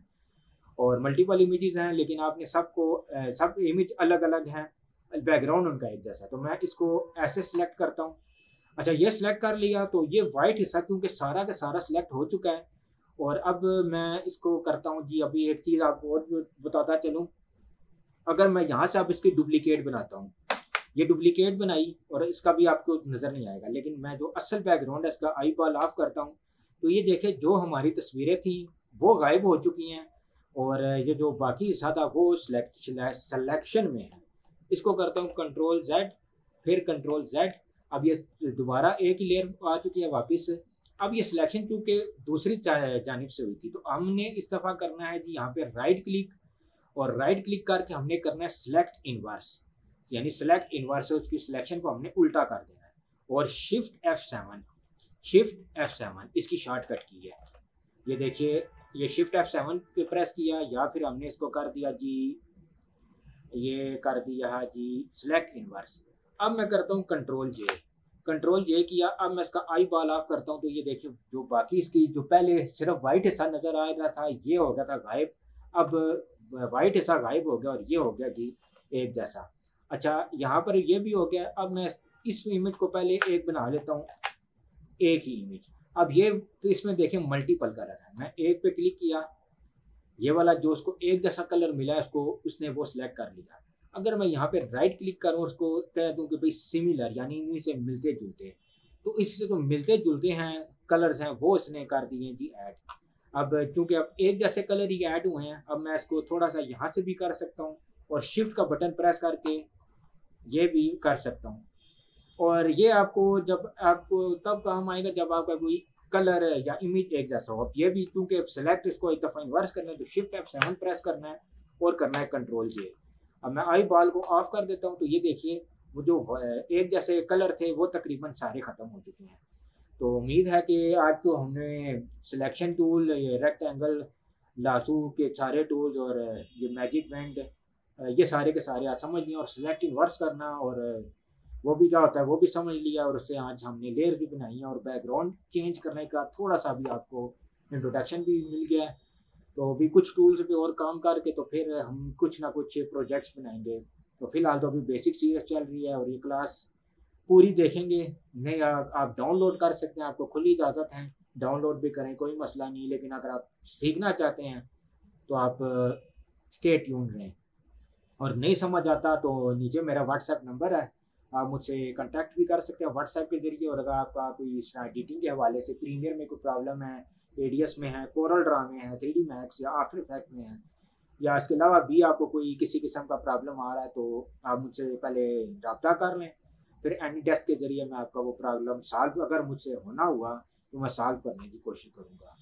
اور ملٹیپل امیجز ہیں، لیکن آپ نے سب کو، سب امیج الگ الگ ہیں بیک گراؤنڈ ان کا ایک جیسا۔ تو میں اس کو ایسے سلیکٹ کرتا ہوں۔ اچھا یہ سلیکٹ کر لیا تو یہ وائٹ حصہ کیونکہ سارا کا سارا سلیکٹ ہو چکا ہے۔ اور اب میں اس کو کرتا ہوں۔ جی ابھی ایک چیز آپ کو اور بتاتا چلوں۔ اگر میں یہاں سے اب اس کی ڈپلیکیٹ بناتا ہوں۔ یہ ڈپلیکیٹ بنائی اور اس کا بھی آپ کو نظر نہیں آئے گا۔ لیکن میں جو اصل بیک گراؤنڈ ہے، اس کا آئی بال آف کرتا ہوں۔ تو یہ دیکھیں، جو ہماری تصویریں تھیں، وہ غائب ہو چکی ہیں۔ اور یہ جو باقی حصہ تھا، وہ سلیکشن میں ہے۔ اس کو کرتا ہوں کنٹرول زیڈ پھر کنٹرول زیڈ اب یہ دوبارہ ایک ہی لیئر آ چکی ہے واپس۔ اب یہ سلیکشن چونکہ دوسری جانب سے ہوئی تھی۔ تو ہم نے اس دفعہ کرنا ہے جی یہاں پہ رائٹ کلک اور رائٹ کلک کر کے ہم نے کرنا ہے سلیکٹ انورس یعنی سلیکٹ انورس اس کی سلیکشن کو ہم نے الٹا کر دینا ہے۔ اور shift F seven shift F seven اس کی شارٹ کٹ کی ہے۔ یہ دیکھیے، یہ شفٹ ایف سیون پہ پریس کیا یا پھر ہم نے اس کو کر دیا جی یہ کر دیا جی سلیکٹ انورس اب میں کرتا ہوں کنٹرول جے کنٹرول جے کیا، اب میں اس کا آئی بال آف کرتا ہوں تو یہ دیکھیں جو باقی اس کی، جو پہلے صرف وائٹ حصہ نظر آ رہا تھا، یہ ہو گیا تھا غائب۔ اب وائٹ حصہ غائب ہو گیا اور یہ ہو گیا جی ایک جیسا۔ اچھا یہاں پر یہ بھی ہو گیا، اب میں اس امیج کو پہلے ایک بنا لیتا ہوں، ایک ہی امیج اب یہ تو اس میں دیکھیں ملٹیپل کلر ہے۔ میں ایک پہ کلک کیا، یہ والا جو اس کو ایک جیسا کلر ملا اس کو اس نے وہ سلیکٹ کر لیا۔ اگر میں یہاں پہ رائٹ کلک کروں، اس کو کہہ دوں کہ بھائی سملر یعنی انہیں سے ملتے جلتے۔ تو اس سے جو ملتے جلتے ہیں کلرز ہیں، وہ اس نے کر دیے جی ایڈ اب چونکہ اب ایک جیسے کلر ہی ایڈ ہوئے ہیں، اب میں اس کو تھوڑا سا یہاں سے بھی کر سکتا ہوں اور شفٹ کا بٹن پریس کر کے یہ بھی کر سکتا ہوں۔ اور یہ آپ کو جب آپ کو تب کام آئے گا جب آپ کا کوئی کلر یا امیج ایک جیسا ہو۔ اب یہ بھی چونکہ سلیکٹ اس کو ایک دفعہ انورس کرنا ہے تو شفٹ ایف سیون پریس کرنا ہے اور کرنا ہے کنٹرول جے اب میں آئی بال کو آف کر دیتا ہوں تو یہ دیکھیے وہ جو ایک جیسے کلر تھے وہ تقریباً سارے ختم ہو چکے ہیں۔ تو امید ہے کہ آج تو ہم نے سلیکشن ٹول یہ ریکٹ اینگل لاسو کے سارے ٹولز اور یہ میجک وینڈ یہ سارے کے سارے آج سمجھ لیا اور سلیکٹ انورس کرنا اور وہ بھی کیا ہوتا ہے، وہ بھی سمجھ لیا اور اس سے آج ہم نے لیئر بھی بنائی ہیں اور بیک گراؤنڈ چینج کرنے کا تھوڑا سا بھی آپ کو انٹروڈکشن بھی مل گیا ہے۔ تو ابھی کچھ ٹولس پہ اور کام کر کے تو پھر ہم کچھ نہ کچھ پروجیکٹس بنائیں گے۔ تو فی الحال تو ابھی بیسک سیریز چل رہی ہے اور یہ کلاس پوری دیکھیں گے۔ نہیں آپ ڈاؤن لوڈ کر سکتے ہیں، آپ کو کھلی اجازت ہے۔ ڈاؤن لوڈ بھی کریں، کوئی مسئلہ نہیں، لیکن اگر آپ سیکھنا چاہتے ہیں تو آپ اسٹیٹ یون رہیں۔ اور نہیں سمجھ آتا تو نیچے میرا واٹس ایپ نمبر ہے۔ آپ مجھ سے کنٹیکٹ بھی کر سکتے ہیں واٹس ایپ کے ذریعے اور اگر آپ کا کوئی ایڈیٹنگ کے حوالے سے پریمیئر میں کوئی پرابلم ہے اے ڈی ایس میں ہے کورل ڈرا میں ہے تھری ڈی میکس یا آفٹر افیکٹ میں ہے، یا اس کے علاوہ بھی آپ کو کوئی کسی قسم کا پرابلم آ رہا ہے تو آپ مجھ سے پہلے رابطہ کر لیں۔ پھر اینی ڈیسک کے ذریعے میں آپ کا وہ پرابلم سالو اگر مجھ سے ہونا ہوا تو میں سالو کرنے کی کوشش کروں گا۔